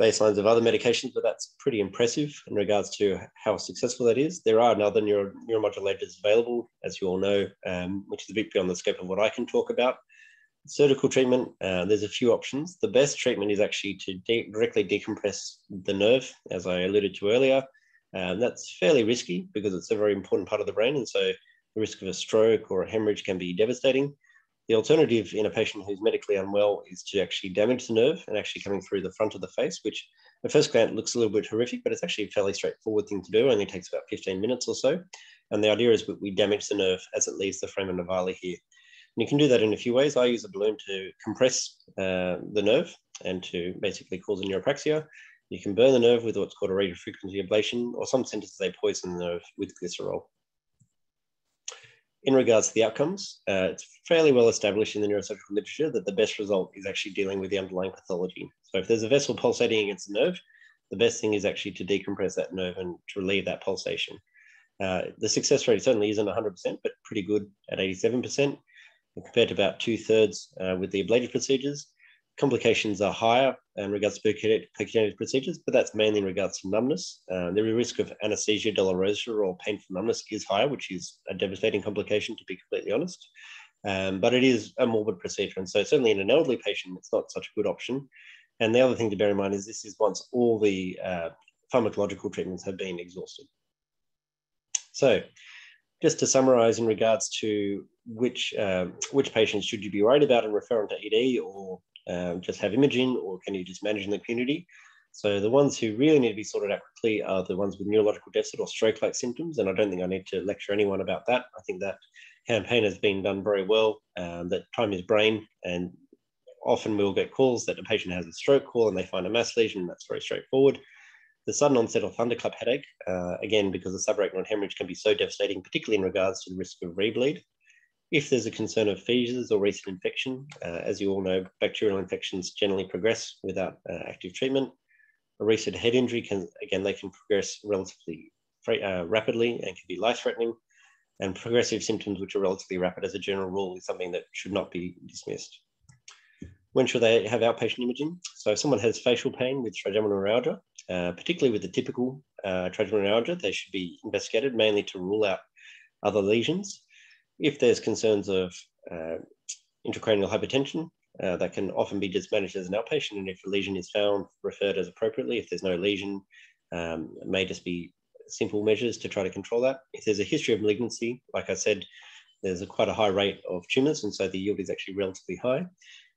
baselines of other medications, but that's pretty impressive in regards to how successful that is. There are other neuro, neuromodulators available, as you all know, um, which is a bit beyond the scope of what I can talk about. Surgical treatment, uh, there's a few options. The best treatment is actually to de directly decompress the nerve, as I alluded to earlier. Um, that's fairly risky because it's a very important part of the brain. And so the risk of a stroke or a hemorrhage can be devastating. The alternative in a patient who's medically unwell is to actually damage the nerve and actually coming through the front of the face, which at first glance looks a little bit horrific, but it's actually a fairly straightforward thing to do. It only takes about 15 minutes or so. And the idea is that we damage the nerve as it leaves the foramen ovale here. And you can do that in a few ways. I use a balloon to compress uh, the nerve and to basically cause a neuropraxia. You can burn the nerve with what's called a radiofrequency ablation, or some centers they poison the nerve with glycerol in regards to the outcomes, uh, it's fairly well established in the neurosurgical literature that the best result is actually dealing with the underlying pathology. So if there's a vessel pulsating against the nerve, the best thing is actually to decompress that nerve and to relieve that pulsation. Uh, the success rate certainly isn't 100%, but pretty good at 87%, compared to about two thirds uh, with the ablative procedures. Complications are higher in regards to percutaneous procedures, but that's mainly in regards to numbness. Uh, the risk of anesthesia dolorosa or painful numbness is higher, which is a devastating complication, to be completely honest. Um, but it is a morbid procedure. And so, certainly in an elderly patient, it's not such a good option. And the other thing to bear in mind is this is once all the uh, pharmacological treatments have been exhausted. So, just to summarize in regards to which uh, which patients should you be worried about and refer to ED or um, just have imaging or can you just manage in the community? So the ones who really need to be sorted out quickly are the ones with neurological deficit or stroke-like symptoms. And I don't think I need to lecture anyone about that. I think that campaign has been done very well. Um, that time is brain, and often we'll get calls that a patient has a stroke call and they find a mass lesion. That's very straightforward. The sudden onset or thunderclap headache, uh, again, because the subarachnoid hemorrhage can be so devastating, particularly in regards to the risk of rebleed. If there's a concern of fissures or recent infection, uh, as you all know, bacterial infections generally progress without uh, active treatment. A recent head injury can, again, they can progress relatively uh, rapidly and can be life-threatening. And progressive symptoms, which are relatively rapid as a general rule, is something that should not be dismissed. When should they have outpatient imaging? So if someone has facial pain with trigeminal neuralgia, uh, particularly with the typical uh, trigeminal neuralgia, they should be investigated mainly to rule out other lesions. If there's concerns of uh, intracranial hypertension, uh, that can often be just managed as an outpatient. And if a lesion is found, referred as appropriately. If there's no lesion, um, it may just be simple measures to try to control that. If there's a history of malignancy, like I said, there's a quite a high rate of tumors, and so the yield is actually relatively high.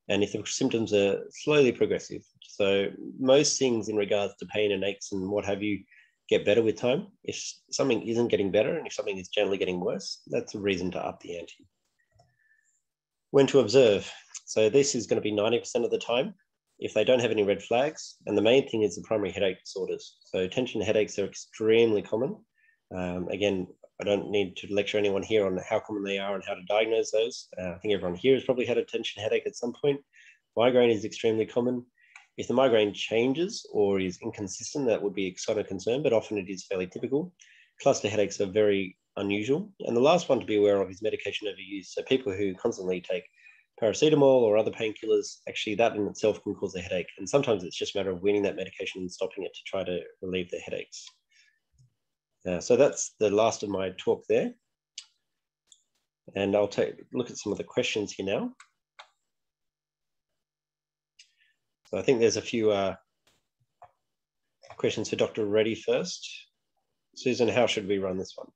And if the symptoms are slowly progressive, so most things in regards to pain and aches and what have you get better with time. If something isn't getting better and if something is generally getting worse, that's a reason to up the ante. When to observe. So this is going to be 90% of the time if they don't have any red flags. And the main thing is the primary headache disorders. So tension headaches are extremely common. Um, again, I don't need to lecture anyone here on how common they are and how to diagnose those. Uh, I think everyone here has probably had a tension headache at some point. Migraine is extremely common. If the migraine changes or is inconsistent, that would be a sign of concern, but often it is fairly typical. Cluster headaches are very unusual. And the last one to be aware of is medication overuse. So people who constantly take paracetamol or other painkillers, actually that in itself can cause a headache. And sometimes it's just a matter of weaning that medication and stopping it to try to relieve the headaches. Uh, so that's the last of my talk there. And I'll take look at some of the questions here now. So I think there's a few uh, questions for Dr. Reddy first. Susan, how should we run this one?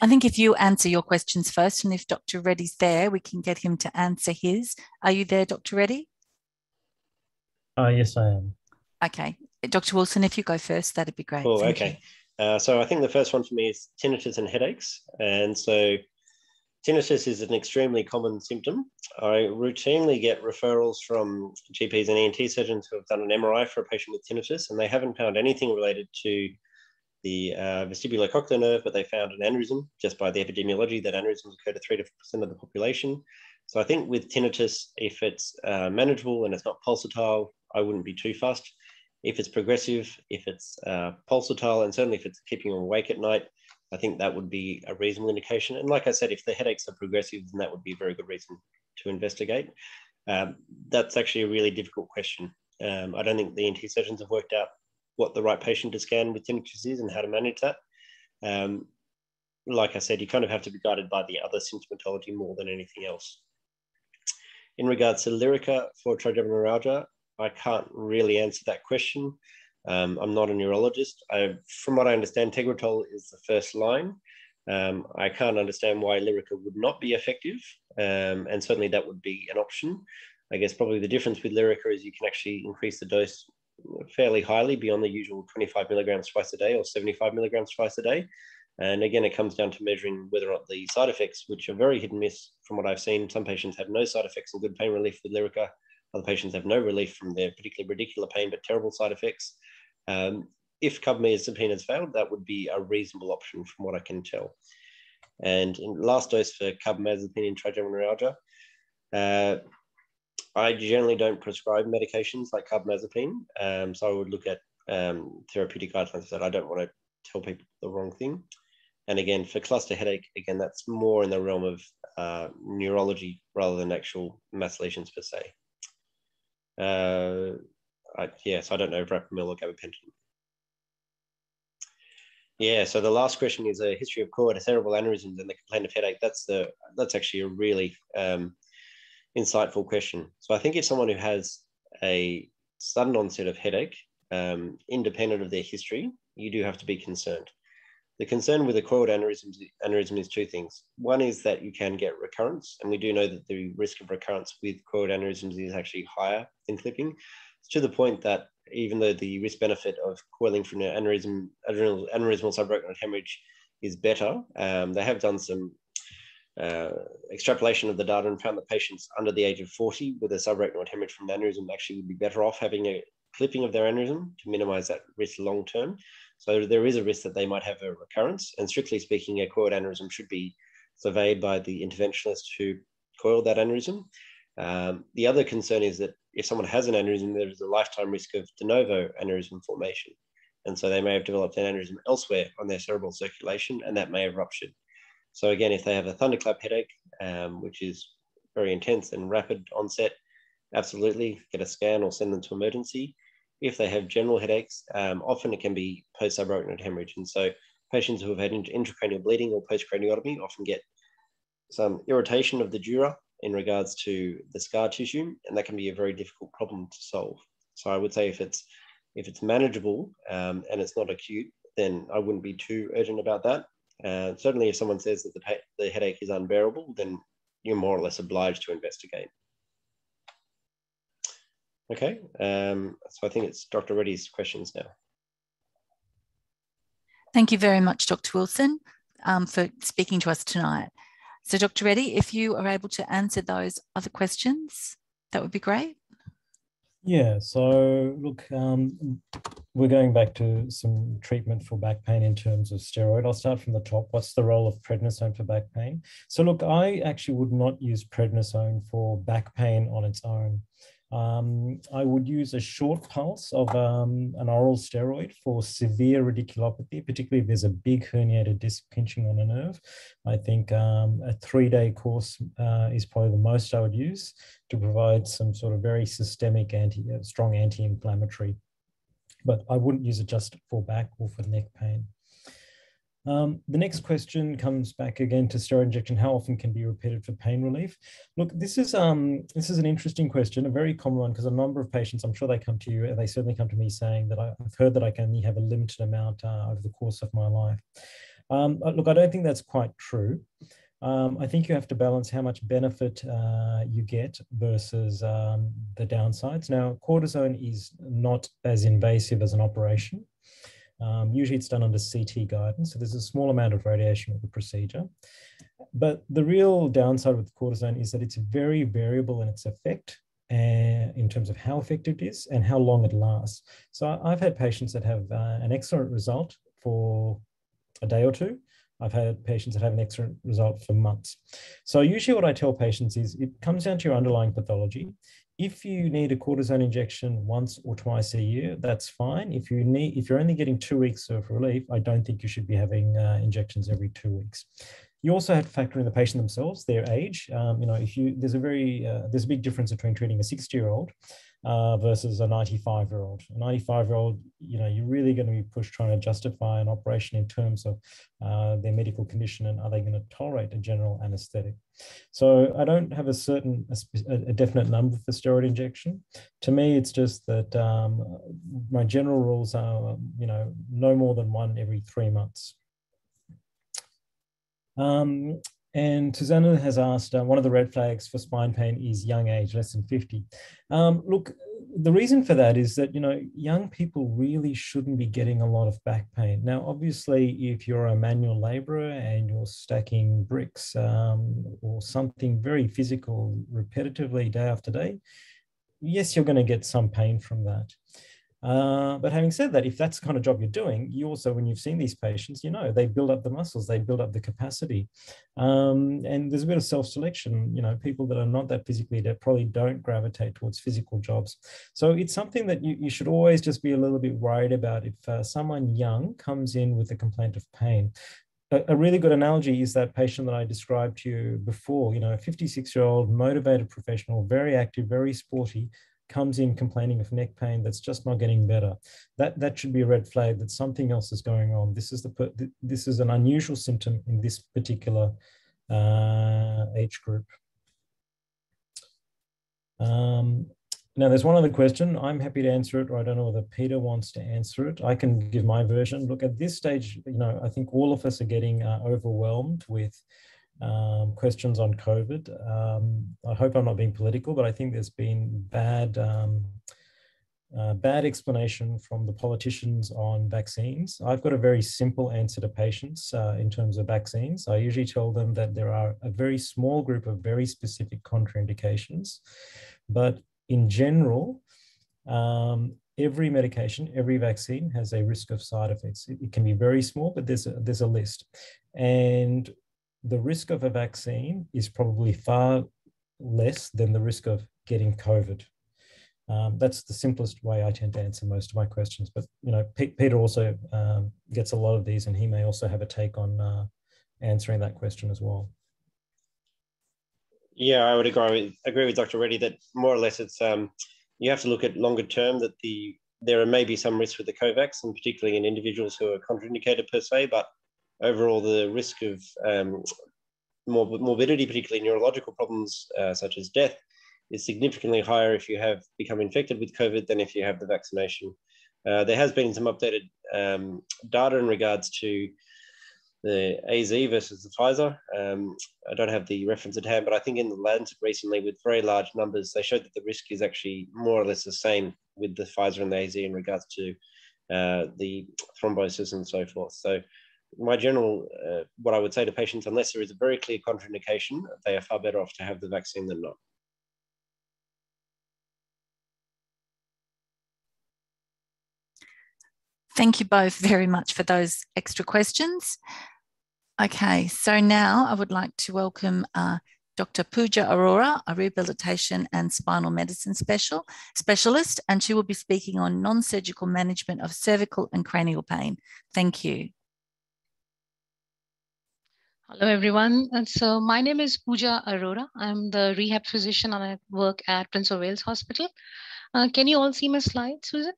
I think if you answer your questions first, and if Dr. Reddy's there, we can get him to answer his. Are you there, Dr. Reddy? Uh, yes, I am. Okay. Dr. Wilson, if you go first, that'd be great. Oh, okay. Uh, so I think the first one for me is tinnitus and headaches. And so tinnitus is an extremely common symptom. I routinely get referrals from GPs and ENT surgeons who have done an MRI for a patient with tinnitus, and they haven't found anything related to the uh, vestibular cochlear nerve, but they found an aneurysm just by the epidemiology that aneurysms occur to 3 to 4% of the population. So I think with tinnitus, if it's uh, manageable and it's not pulsatile, I wouldn't be too fussed. If it's progressive, if it's uh, pulsatile, and certainly if it's keeping you awake at night, I think that would be a reasonable indication. And like I said, if the headaches are progressive, then that would be a very good reason to investigate. Um, that's actually a really difficult question. Um, I don't think the ENT surgeons have worked out what the right patient to scan with tinnitus is and how to manage that. Um, like I said, you kind of have to be guided by the other symptomatology more than anything else. In regards to Lyrica for trigeminal neuralgia, I can't really answer that question. Um, I'm not a neurologist. I, from what I understand, Tegretol is the first line. Um, I can't understand why Lyrica would not be effective, um, and certainly that would be an option. I guess probably the difference with Lyrica is you can actually increase the dose fairly highly beyond the usual 25 milligrams twice a day or 75 milligrams twice a day. And again, it comes down to measuring whether or not the side effects, which are very hit and miss from what I've seen. Some patients have no side effects and good pain relief with Lyrica. Other patients have no relief from their particularly radicular pain, but terrible side effects. Um, if carbamazepine has failed, that would be a reasonable option from what I can tell. And last dose for carbamazepine in trigeminal neuralgia, uh, I generally don't prescribe medications like carbamazepine. Um, so I would look at um, therapeutic guidelines that I don't want to tell people the wrong thing. And again, for cluster headache, again, that's more in the realm of uh, neurology rather than actual mass lesions per se. Uh, I, yes, I don't know verapamil or gabapentin. Yeah, so the last question is a history of cord, cerebral aneurysms, and the complaint of headache. That's the that's actually a really um, insightful question. So I think if someone who has a sudden onset of headache, um, independent of their history, you do have to be concerned. The concern with a coiled aneurysm, aneurysm is two things. One is that you can get recurrence, and we do know that the risk of recurrence with coiled aneurysms is actually higher than clipping to the point that even though the risk benefit of coiling from an aneurysm, aneurysmal subarachnoid hemorrhage is better, um, they have done some uh, extrapolation of the data and found that patients under the age of 40 with a subarachnoid hemorrhage from the aneurysm actually would be better off having a clipping of their aneurysm to minimize that risk long term. So there is a risk that they might have a recurrence. And strictly speaking, a coiled aneurysm should be surveyed by the interventionist who coiled that aneurysm. Um, the other concern is that if someone has an aneurysm, there is a lifetime risk of de novo aneurysm formation. And so they may have developed an aneurysm elsewhere on their cerebral circulation, and that may have ruptured. So again, if they have a thunderclap headache, um, which is very intense and rapid onset, absolutely get a scan or send them to emergency. If they have general headaches, um, often it can be post-subarachnoid hemorrhage. And so patients who have had intracranial bleeding or post-craniotomy often get some irritation of the dura in regards to the scar tissue, and that can be a very difficult problem to solve. So I would say if it's if it's manageable um, and it's not acute, then I wouldn't be too urgent about that. Uh, certainly, if someone says that the, the headache is unbearable, then you're more or less obliged to investigate. Okay, um, so I think it's Dr. Reddy's questions now. Thank you very much, Dr. Wilson, um, for speaking to us tonight. So, Dr. Reddy, if you are able to answer those other questions, that would be great. Yeah, so look, um, we're going back to some treatment for back pain in terms of steroid. I'll start from the top. What's the role of prednisone for back pain? So look, I actually would not use prednisone for back pain on its own. Um, I would use a short pulse of um, an oral steroid for severe radiculopathy, particularly if there's a big herniated disc pinching on a nerve. I think um, a three day course uh, is probably the most I would use to provide some sort of very systemic anti, uh, strong anti inflammatory. But I wouldn't use it just for back or for neck pain. Um, the next question comes back again to steroid injection. How often can be repeated for pain relief? Look, this is um, this is an interesting question, a very common one because a number of patients, I'm sure they come to you, and they certainly come to me saying that I've heard that I can only have a limited amount uh, over the course of my life. Um, uh, look, I don't think that's quite true. Um, I think you have to balance how much benefit uh, you get versus um, the downsides. Now, cortisone is not as invasive as an operation. Um, usually it's done under CT guidance. So there's a small amount of radiation with the procedure. But the real downside with cortisone is that it's very variable in its effect uh, in terms of how effective it is and how long it lasts. So I've had patients that have uh, an excellent result for a day or two. I've had patients that have an excellent result for months. So usually what I tell patients is it comes down to your underlying pathology if you need a cortisone injection once or twice a year, that's fine. If you need, if you're only getting two weeks of relief, I don't think you should be having uh, injections every two weeks. You also have to factor in the patient themselves, their age. Um, you know, if you there's a very uh, there's a big difference between treating a 60 year old uh, versus a 95 year old. A 95 year old, you know, you're really going to be pushed trying to justify an operation in terms of uh, their medical condition and are they going to tolerate a general anesthetic. So I don't have a certain, a, a definite number for steroid injection. To me, it's just that um, my general rules are, you know, no more than one every three months. Um, and Susanna has asked, uh, one of the red flags for spine pain is young age, less than 50. Um, look, the reason for that is that, you know, young people really shouldn't be getting a lot of back pain. Now, obviously, if you're a manual laborer and you're stacking bricks um, or something very physical repetitively day after day, yes, you're going to get some pain from that. Uh, but having said that, if that's the kind of job you're doing, you also, when you've seen these patients, you know, they build up the muscles, they build up the capacity. Um, and there's a bit of self selection. You know, people that are not that physically adept probably don't gravitate towards physical jobs. So it's something that you, you should always just be a little bit worried about if uh, someone young comes in with a complaint of pain a, really good analogy is that patient that I described to you before, you know, a 56 year old motivated professional, very active, very sporty, comes in complaining of neck pain that's just not getting better, that that should be a red flag that something else is going on. This is the this is an unusual symptom in this particular uh, age group. Um, now, there's one other question. I'm happy to answer it, or I don't know whether Peter wants to answer it. I can give my version. Look, at this stage, you know, I think all of us are getting uh, overwhelmed with um, questions on COVID. Um, I hope I'm not being political, but I think there's been bad, um, uh, bad explanation from the politicians on vaccines. I've got a very simple answer to patients uh, in terms of vaccines. I usually tell them that there are a very small group of very specific contraindications, but in general, um, every medication, every vaccine has a risk of side effects. It, it, can be very small, but there's a, there's a list. And the risk of a vaccine is probably far less than the risk of getting COVID. Um, that's the simplest way I tend to answer most of my questions. But you know, P Peter also um, gets a lot of these, and he may also have a take on uh, answering that question as well. Yeah, I would agree with agree with Dr. Reddy that more or less it's um, you have to look at longer term that the there are maybe some risks with the COVAX, and particularly in individuals who are contraindicated per se, but overall the risk of um, morbidity, particularly neurological problems uh, such as death, is significantly higher if you have become infected with COVID than if you have the vaccination. Uh, there has been some updated um, data in regards to the AZ versus the Pfizer. Um, I don't have the reference at hand, but I think in the Lancet recently, with very large numbers, they showed that the risk is actually more or less the same with the Pfizer and the AZ in regards to uh, the thrombosis and so forth. So my general, uh, what I would say to patients, unless there is a very clear contraindication, they are far better off to have the vaccine than not. Thank you both very much for those extra questions. Okay, so now I would like to welcome uh, Dr. Pooja Arora, a rehabilitation and spinal medicine special, specialist, and she will be speaking on non-surgical management of cervical and cranial pain. Thank you. Hello, everyone. And so my name is Pooja Arora. I'm the rehab physician and I work at Prince of Wales Hospital. Uh, can you all see my slide, Susan?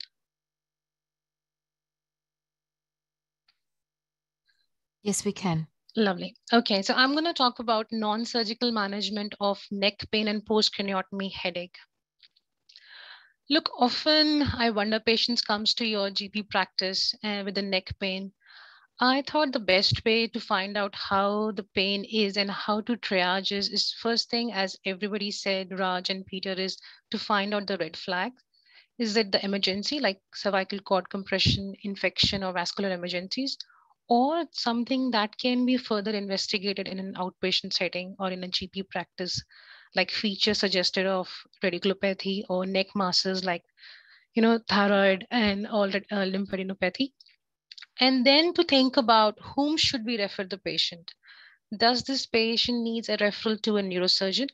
Yes, we can. Lovely. Okay, so I'm going to talk about non-surgical management of neck pain and post-craniotomy headache. Look, often I wonder patients comes to your GP practice uh, with a neck pain. I thought the best way to find out how the pain is and how to triage is, is first thing, as everybody said, Raj and Peter, is to find out the red flag. Is it the emergency like cervical cord compression, infection, or vascular emergencies? or something that can be further investigated in an outpatient setting or in a GP practice, like features suggested of radiculopathy or neck masses like, you know, thyroid and all that uh, lymphadenopathy. And then to think about whom should we refer the patient. Does this patient needs a referral to a neurosurgeon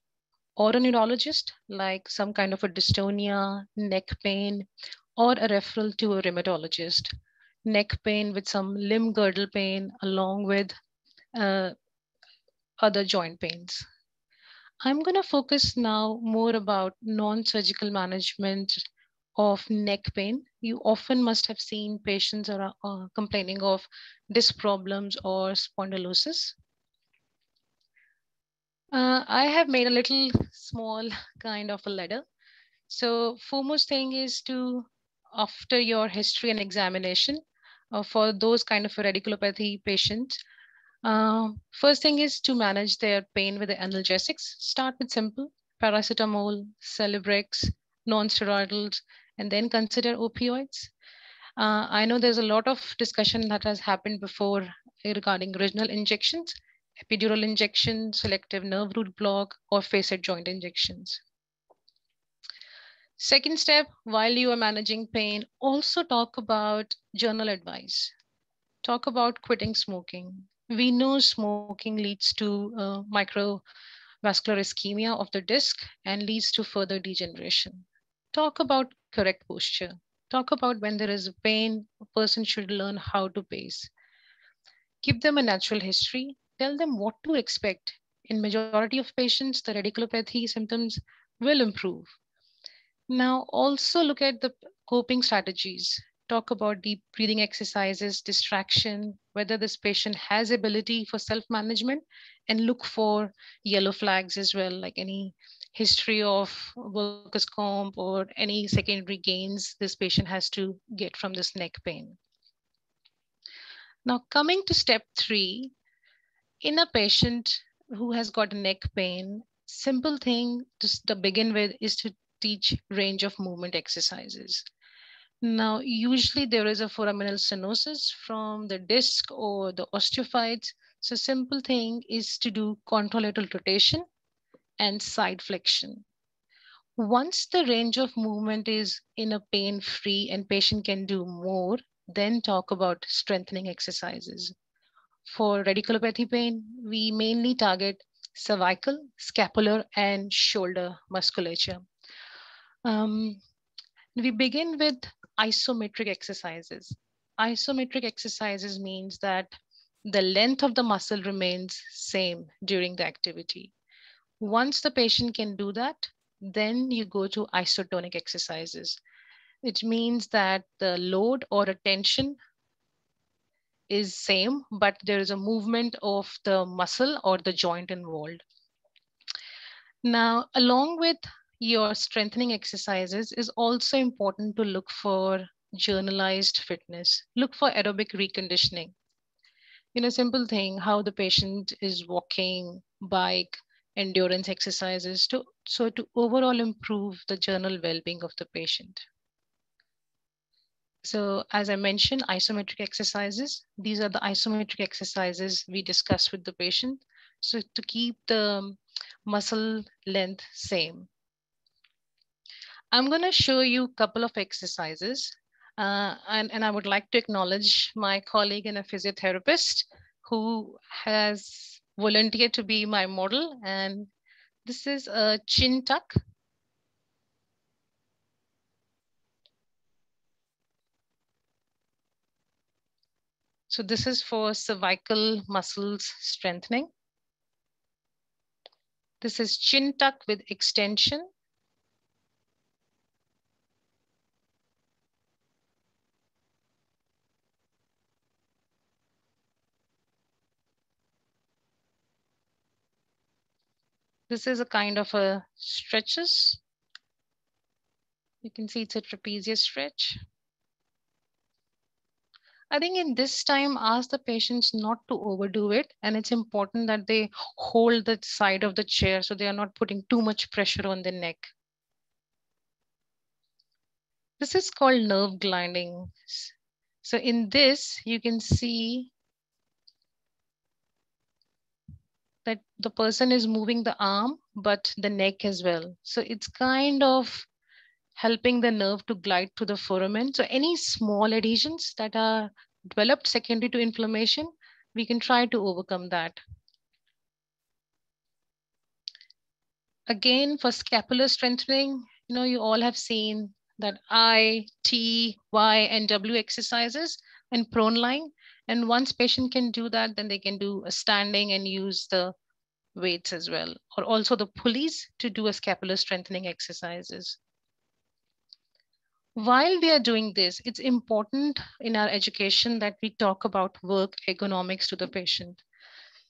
or a neurologist, like some kind of a dystonia, neck pain, or a referral to a rheumatologist? neck pain with some limb girdle pain along with uh, other joint pains. I'm going to focus now more about non-surgical management of neck pain. You often must have seen patients are uh, complaining of disc problems or spondylosis. Uh, I have made a little small kind of a letter. So foremost thing is to, after your history and examination, uh, for those kind of radiculopathy patients. Uh, first thing is to manage their pain with the analgesics. Start with simple paracetamol, Celebrex, non-steroidals, and then consider opioids. Uh, I know there's a lot of discussion that has happened before regarding regional injections, epidural injection, selective nerve root block, or facet joint injections. Second step, while you are managing pain, also talk about journal advice. Talk about quitting smoking. We know smoking leads to uh, microvascular ischemia of the disc and leads to further degeneration. Talk about correct posture. Talk about when there is a pain, a person should learn how to pace. Give them a natural history. Tell them what to expect. In majority of patients, the radiculopathy symptoms will improve now also look at the coping strategies. Talk about deep breathing exercises, distraction, whether this patient has ability for self-management and look for yellow flags as well, like any history of workers' comp or any secondary gains this patient has to get from this neck pain. Now coming to step three, in a patient who has got neck pain, simple thing to, to begin with is to teach range of movement exercises. Now, usually there is a foraminal stenosis from the disc or the osteophytes. So simple thing is to do contralateral rotation and side flexion. Once the range of movement is in a pain-free and patient can do more, then talk about strengthening exercises. For radiculopathy pain, we mainly target cervical, scapular, and shoulder musculature. Um, we begin with isometric exercises. Isometric exercises means that the length of the muscle remains same during the activity. Once the patient can do that, then you go to isotonic exercises. which means that the load or a tension is same, but there is a movement of the muscle or the joint involved. Now, along with your strengthening exercises is also important to look for journalized fitness. Look for aerobic reconditioning. You know, simple thing, how the patient is walking, bike, endurance exercises to so to overall improve the general well-being of the patient. So as I mentioned, isometric exercises, these are the isometric exercises we discuss with the patient. So to keep the muscle length same. I'm gonna show you a couple of exercises uh, and, and I would like to acknowledge my colleague and a physiotherapist who has volunteered to be my model. And this is a chin tuck. So this is for cervical muscles strengthening. This is chin tuck with extension. This is a kind of a stretches. You can see it's a trapezius stretch. I think in this time, ask the patients not to overdo it. And it's important that they hold the side of the chair so they are not putting too much pressure on the neck. This is called nerve gliding. So in this, you can see that the person is moving the arm, but the neck as well. So it's kind of helping the nerve to glide to the foramen. So any small adhesions that are developed secondary to inflammation, we can try to overcome that. Again, for scapular strengthening, you know, you all have seen that I, T, Y, and W exercises and prone lying. And once patient can do that, then they can do a standing and use the weights as well, or also the pulleys to do a scapular strengthening exercises while we are doing this, it's important in our education that we talk about work ergonomics to the patient.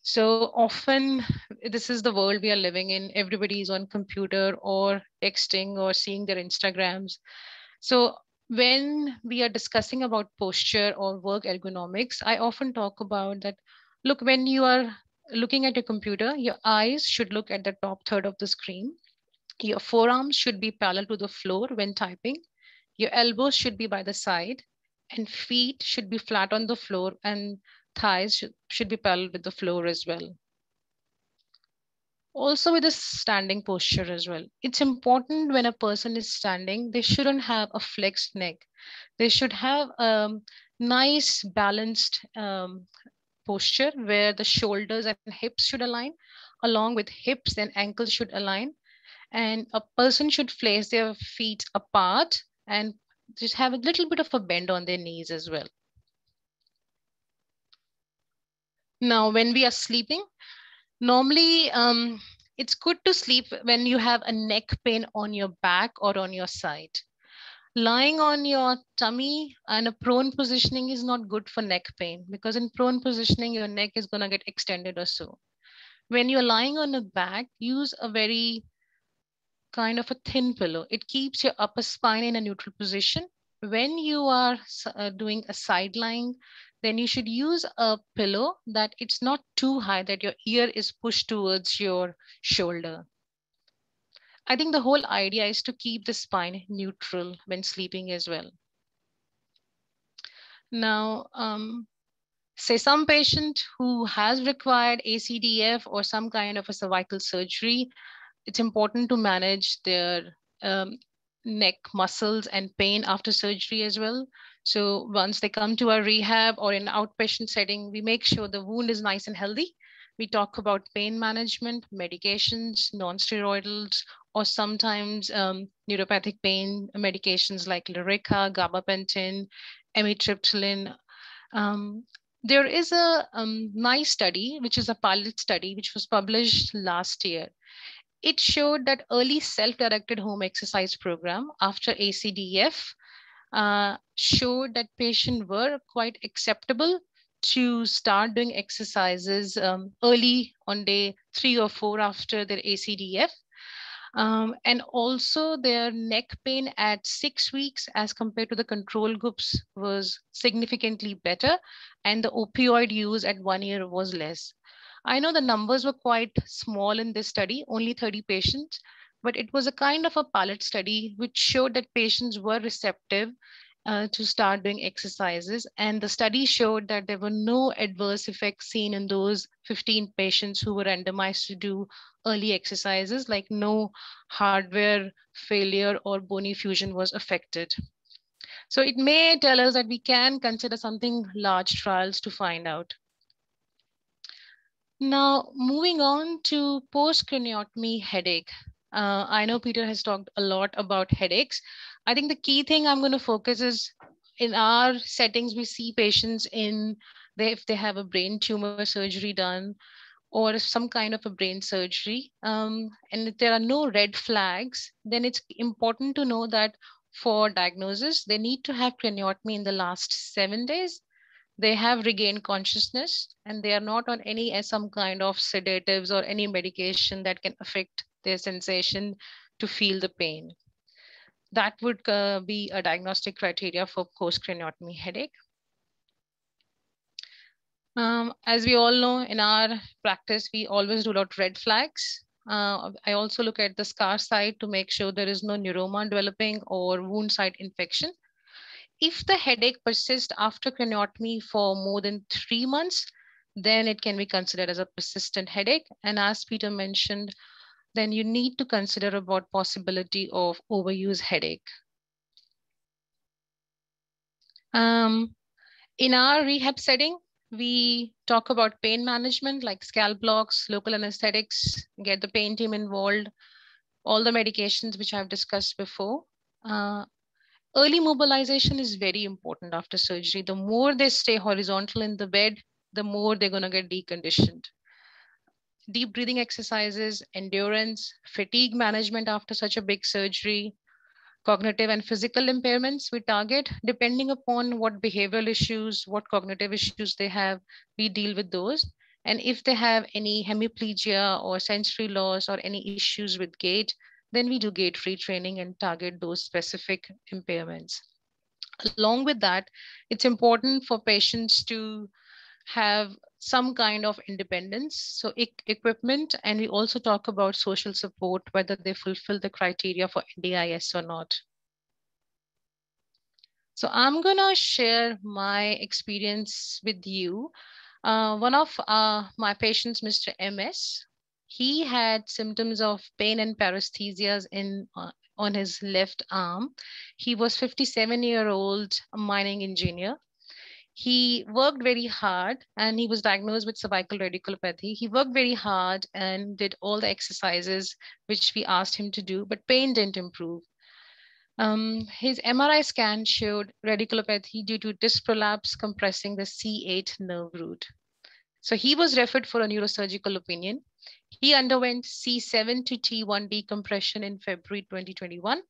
So often, this is the world we are living in. Everybody is on computer or texting or seeing their Instagrams. So when we are discussing about posture or work ergonomics, I often talk about that. Look, when you are looking at your computer, your eyes should look at the top third of the screen. Your forearms should be parallel to the floor when typing your elbows should be by the side and feet should be flat on the floor and thighs should, should be parallel with the floor as well. Also with a standing posture as well. It's important when a person is standing, they shouldn't have a flexed neck. They should have a nice balanced um, posture where the shoulders and hips should align along with hips and ankles should align. And a person should place their feet apart and just have a little bit of a bend on their knees as well. Now, when we are sleeping, normally um, it's good to sleep when you have a neck pain on your back or on your side. Lying on your tummy and a prone positioning is not good for neck pain because in prone positioning, your neck is going to get extended or so. When you're lying on the back, use a very kind of a thin pillow. It keeps your upper spine in a neutral position. When you are uh, doing a sideline, then you should use a pillow that it's not too high that your ear is pushed towards your shoulder. I think the whole idea is to keep the spine neutral when sleeping as well. Now, um, say some patient who has required ACDF or some kind of a cervical surgery, it's important to manage their um, neck muscles and pain after surgery as well. So once they come to our rehab or in outpatient setting, we make sure the wound is nice and healthy. We talk about pain management, medications, non-steroidals, or sometimes um, neuropathic pain medications like Lyrica, gabapentin, amitriptyline. Um, there is a um, nice study, which is a pilot study, which was published last year it showed that early self-directed home exercise program after ACDF uh, showed that patients were quite acceptable to start doing exercises um, early on day three or four after their ACDF. Um, and also their neck pain at six weeks as compared to the control groups was significantly better and the opioid use at one year was less. I know the numbers were quite small in this study, only 30 patients, but it was a kind of a pilot study which showed that patients were receptive uh, to start doing exercises. And the study showed that there were no adverse effects seen in those 15 patients who were randomized to do early exercises, like no hardware failure or bony fusion was affected. So it may tell us that we can consider something large trials to find out. Now, moving on to post-craniotomy headache. Uh, I know Peter has talked a lot about headaches. I think the key thing I'm going to focus is in our settings, we see patients in they, if they have a brain tumor surgery done or some kind of a brain surgery, um, and if there are no red flags, then it's important to know that for diagnosis, they need to have craniotomy in the last seven days. They have regained consciousness and they are not on any some kind of sedatives or any medication that can affect their sensation to feel the pain. That would uh, be a diagnostic criteria for post-craniotomy headache. Um, as we all know, in our practice, we always rule out red flags. Uh, I also look at the scar site to make sure there is no neuroma developing or wound site infection. If the headache persists after craniotomy for more than three months, then it can be considered as a persistent headache. And as Peter mentioned, then you need to consider about possibility of overuse headache. Um, in our rehab setting, we talk about pain management like scalp blocks, local anesthetics, get the pain team involved, all the medications which I've discussed before. Uh, early mobilization is very important after surgery. The more they stay horizontal in the bed, the more they're going to get deconditioned deep breathing exercises, endurance, fatigue management after such a big surgery, cognitive and physical impairments we target depending upon what behavioral issues, what cognitive issues they have, we deal with those. And if they have any hemiplegia or sensory loss or any issues with gait, then we do gait retraining and target those specific impairments. Along with that, it's important for patients to have some kind of independence. So e equipment, and we also talk about social support, whether they fulfill the criteria for NDIS or not. So I'm gonna share my experience with you. Uh, one of uh, my patients, Mr. MS, he had symptoms of pain and paresthesias in uh, on his left arm. He was 57 year old mining engineer he worked very hard and he was diagnosed with cervical radiculopathy. He worked very hard and did all the exercises which we asked him to do, but pain didn't improve. Um, his MRI scan showed radiculopathy due to disc prolapse compressing the C8 nerve root. So he was referred for a neurosurgical opinion. He underwent C7 to T1 decompression in February 2021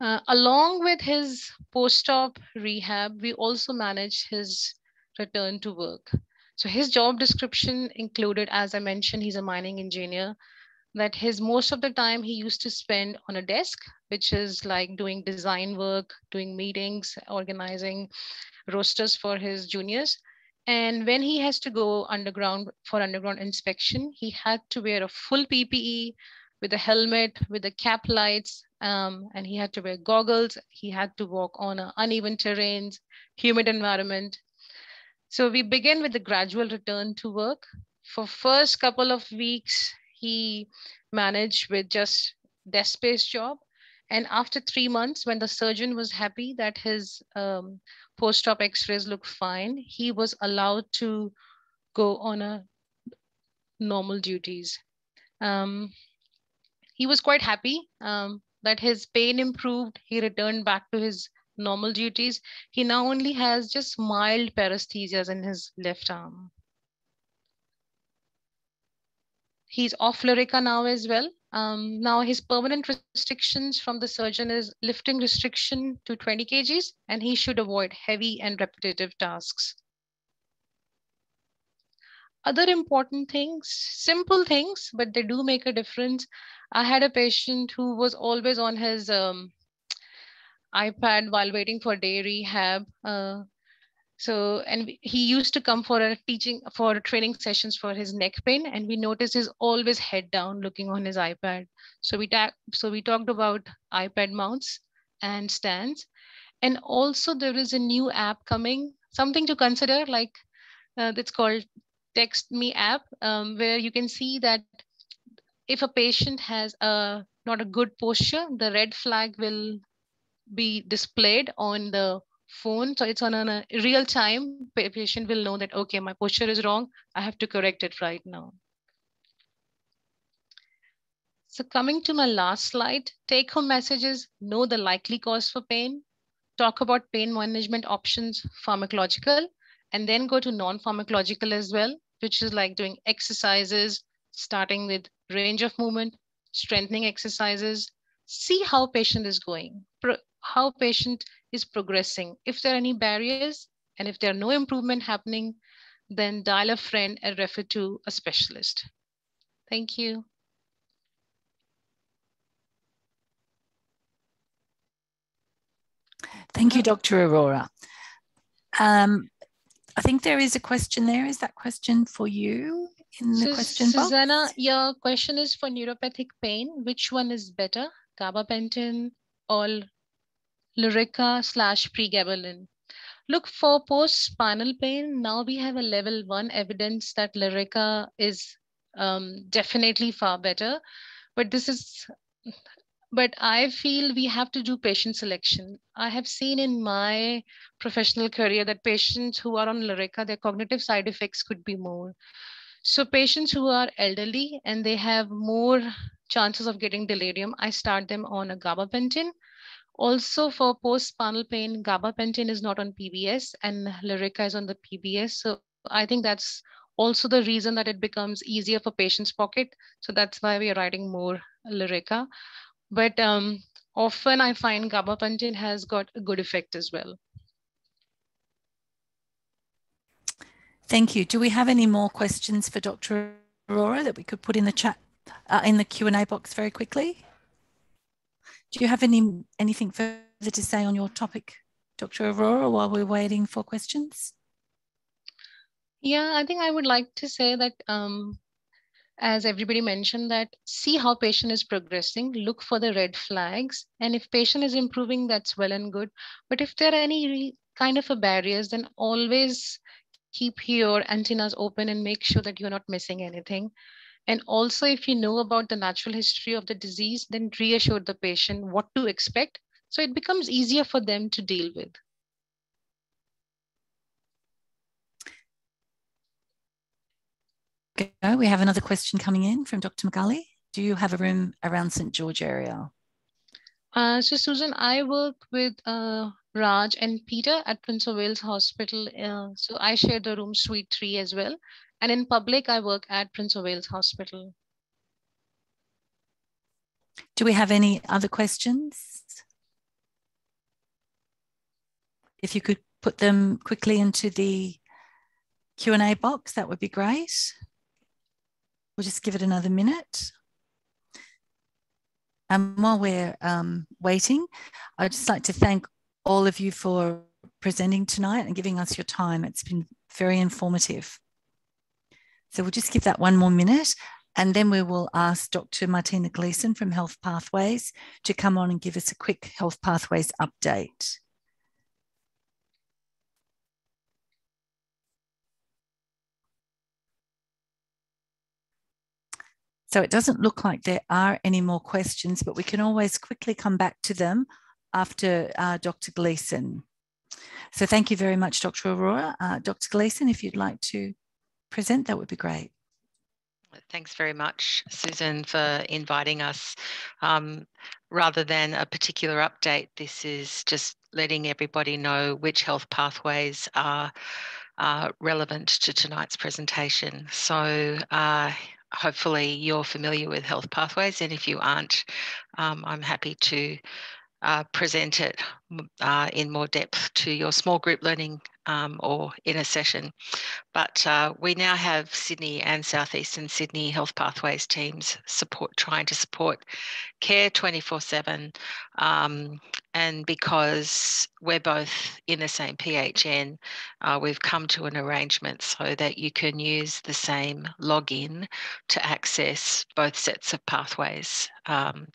uh, along with his post-op rehab, we also managed his return to work. So his job description included, as I mentioned, he's a mining engineer, that his most of the time he used to spend on a desk, which is like doing design work, doing meetings, organizing rosters for his juniors. And when he has to go underground for underground inspection, he had to wear a full PPE with a helmet, with the cap lights, um, and he had to wear goggles. He had to walk on uneven terrains, humid environment. So we begin with the gradual return to work. For first couple of weeks, he managed with just desk-based job. And after three months, when the surgeon was happy that his um, post-op x-rays looked fine, he was allowed to go on a normal duties. Um, he was quite happy. Um, that his pain improved. He returned back to his normal duties. He now only has just mild paresthesias in his left arm. He's off Lyrica now as well. Um, now his permanent restrictions from the surgeon is lifting restriction to 20 kgs, and he should avoid heavy and repetitive tasks. Other important things, simple things, but they do make a difference. I had a patient who was always on his um, iPad while waiting for day rehab. Uh, so, and he used to come for a teaching, for training sessions for his neck pain, and we noticed he's always head down looking on his iPad. So we, ta- so we talked about iPad mounts and stands. And also there is a new app coming, something to consider like uh, that's called Text Neck app, um, where you can see that if a patient has a not a good posture, the red flag will be displayed on the phone. So it's on a real time. Patient will know that, okay, my posture is wrong. I have to correct it right now. So coming to my last slide, take home messages, know the likely cause for pain, talk about pain management options, pharmacological, and then go to non-pharmacological as well, which is like doing exercises, starting with range of movement, strengthening exercises, see how patient is going, how patient is progressing. If there are any barriers and if there are no improvement happening, then dial a friend and refer to a specialist. Thank you. Thank you, Dr. Arora. Um, I think there is a question there. Is that question for you in the so, question box? Susanna, your question is for neuropathic pain. Which one is better, gabapentin or Lyrica slash pregabalin? Look for post-spinal pain. Now we have a level one evidence that Lyrica is um, definitely far better. But this is but I feel we have to do patient selection. I have seen in my professional career that patients who are on Lyrica, their cognitive side effects could be more. So patients who are elderly and they have more chances of getting delirium, I start them on a gabapentin. Also for post-spinal pain, gabapentin is not on PBS and Lyrica is on the PBS. So I think that's also the reason that it becomes easier for patients' pocket. So that's why we are writing more Lyrica. But um, often I find gabapentin has got a good effect as well. Thank you. Do we have any more questions for Dr. Arora that we could put in the chat, uh, in the Q&A box very quickly? Do you have any anything further to say on your topic, Dr. Arora, while we're waiting for questions? Yeah, I think I would like to say that um, as everybody mentioned that see how patient is progressing look for the red flags and if patient is improving that's well and good but if there are any kind of a barriers then always keep your antennas open and make sure that you're not missing anything and also if you know about the natural history of the disease then reassure the patient what to expect so it becomes easier for them to deal with. We have another question coming in from Dr. McGully. Do you have a room around St. George area? Uh, so Susan, I work with uh, Raj and Peter at Prince of Wales Hospital. Uh, so I share the room suite three as well. And in public, I work at Prince of Wales Hospital. Do we have any other questions? If you could put them quickly into the Q&A box, that would be great. We'll just give it another minute. And while we're um, waiting, I'd just like to thank all of you for presenting tonight and giving us your time. It's been very informative. So we'll just give that one more minute and then we will ask Dr. Martina Gleason from Health Pathways to come on and give us a quick Health Pathways update. So it doesn't look like there are any more questions, but we can always quickly come back to them after uh, Dr. Gleason. So thank you very much, Dr. Arora. Uh, Dr. Gleason, if you'd like to present, that would be great. Thanks very much, Susan, for inviting us. Um, rather than a particular update, this is just letting everybody know which health pathways are uh, relevant to tonight's presentation. So uh, hopefully you're familiar with health pathways, and if you aren't, um, I'm happy to uh, present it uh, in more depth to your small group learning um, or in a session. But uh, we now have Sydney and Southeastern Sydney Health Pathways teams support trying to support care 24 7. Um, and because we're both in the same PHN, uh, we've come to an arrangement so that you can use the same login to access both sets of pathways. Um,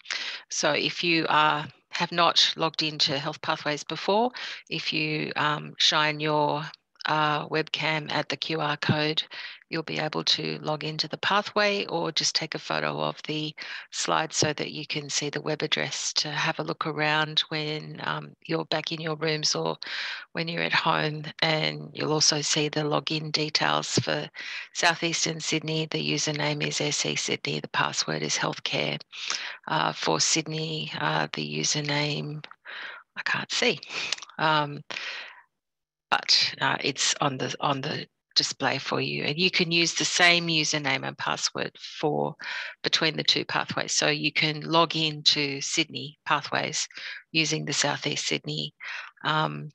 so if you are have not logged into Health Pathways before, if you um, shine your uh, webcam at the QR code, you'll be able to log into the pathway or just take a photo of the slide so that you can see the web address to have a look around when um, you're back in your rooms or when you're at home. And you'll also see the login details for Southeastern Sydney. The username is SE Sydney, the password is healthcare. Uh, for Sydney, uh, the username, I can't see. Um, but uh, it's on the on the display for you and you can use the same username and password for between the two pathways. So you can log in to sydney pathways using the southeast sydney um,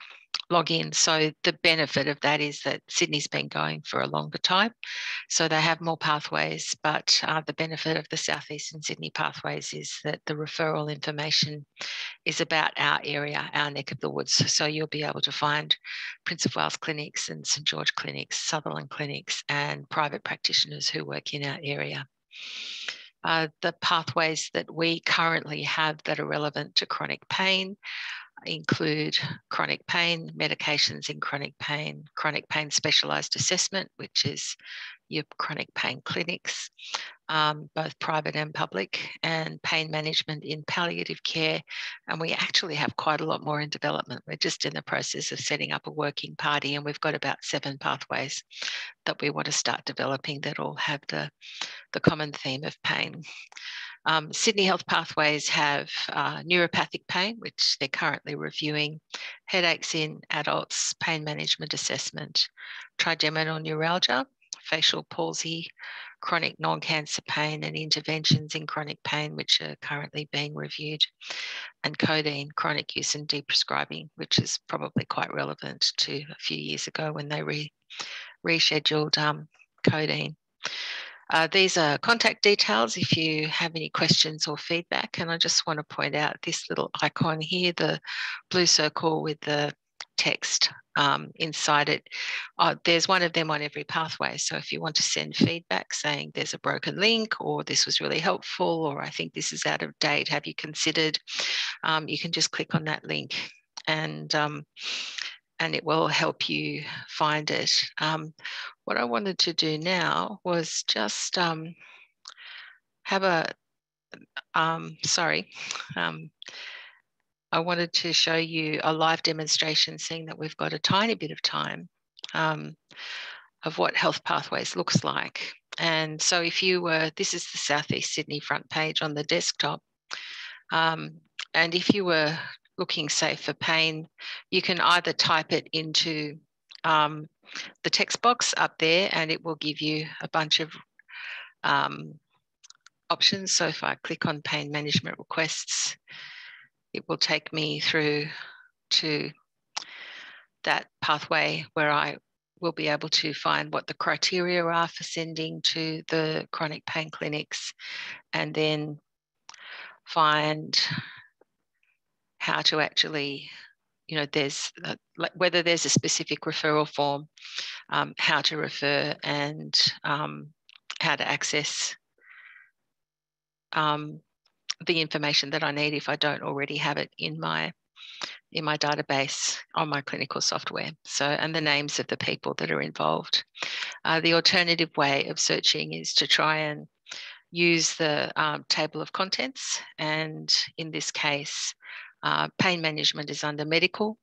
log in. So the benefit of that is that Sydney's been going for a longer time. So they have more pathways, but uh, the benefit of the Southeastern Sydney pathways is that the referral information is about our area, our neck of the woods. So you'll be able to find Prince of Wales clinics and St George clinics, Sutherland clinics, and private practitioners who work in our area. Uh, the pathways that we currently have that are relevant to chronic pain include chronic pain, medications in chronic pain, chronic pain specialised assessment, which is your chronic pain clinics, um, both private and public, and pain management in palliative care. And we actually have quite a lot more in development. We're just in the process of setting up a working party, and we've got about seven pathways that we want to start developing that all have the, the common theme of pain. Um, Sydney Health Pathways have uh, neuropathic pain, which they're currently reviewing, headaches in adults, pain management assessment, trigeminal neuralgia, facial palsy, chronic non-cancer pain and interventions in chronic pain, which are currently being reviewed, and codeine, chronic use and deprescribing, which is probably quite relevant to a few years ago when they re rescheduled um, codeine. Uh, these are contact details if you have any questions or feedback. And I just want to point out this little icon here, the blue circle with the text um, inside it. Uh, there's one of them on every pathway. So if you want to send feedback saying there's a broken link or this was really helpful or I think this is out of date, have you considered, um, you can just click on that link and um, and it will help you find it. Um, what I wanted to do now was just um, have a, um, sorry, um, I wanted to show you a live demonstration, seeing that we've got a tiny bit of time um, of what Health Pathways looks like. And so if you were, this is the Southeast Sydney front page on the desktop. Um, and if you were looking, safe for pain, you can either type it into um, the text box up there and it will give you a bunch of um, options. So if I click on pain management requests, it will take me through to that pathway where I will be able to find what the criteria are for sending to the chronic pain clinics and then find how to actually you know there's a, whether there's a specific referral form um, how to refer and um, how to access um, the information that I need if I don't already have it in my in my database on my clinical software. So, and the names of the people that are involved. Uh, the alternative way of searching is to try and use the um, table of contents. And in this case, uh, pain management is under medical.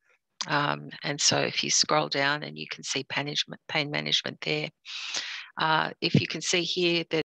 Um, and so if you scroll down and you can see pain management, pain management there. Uh, if you can see here that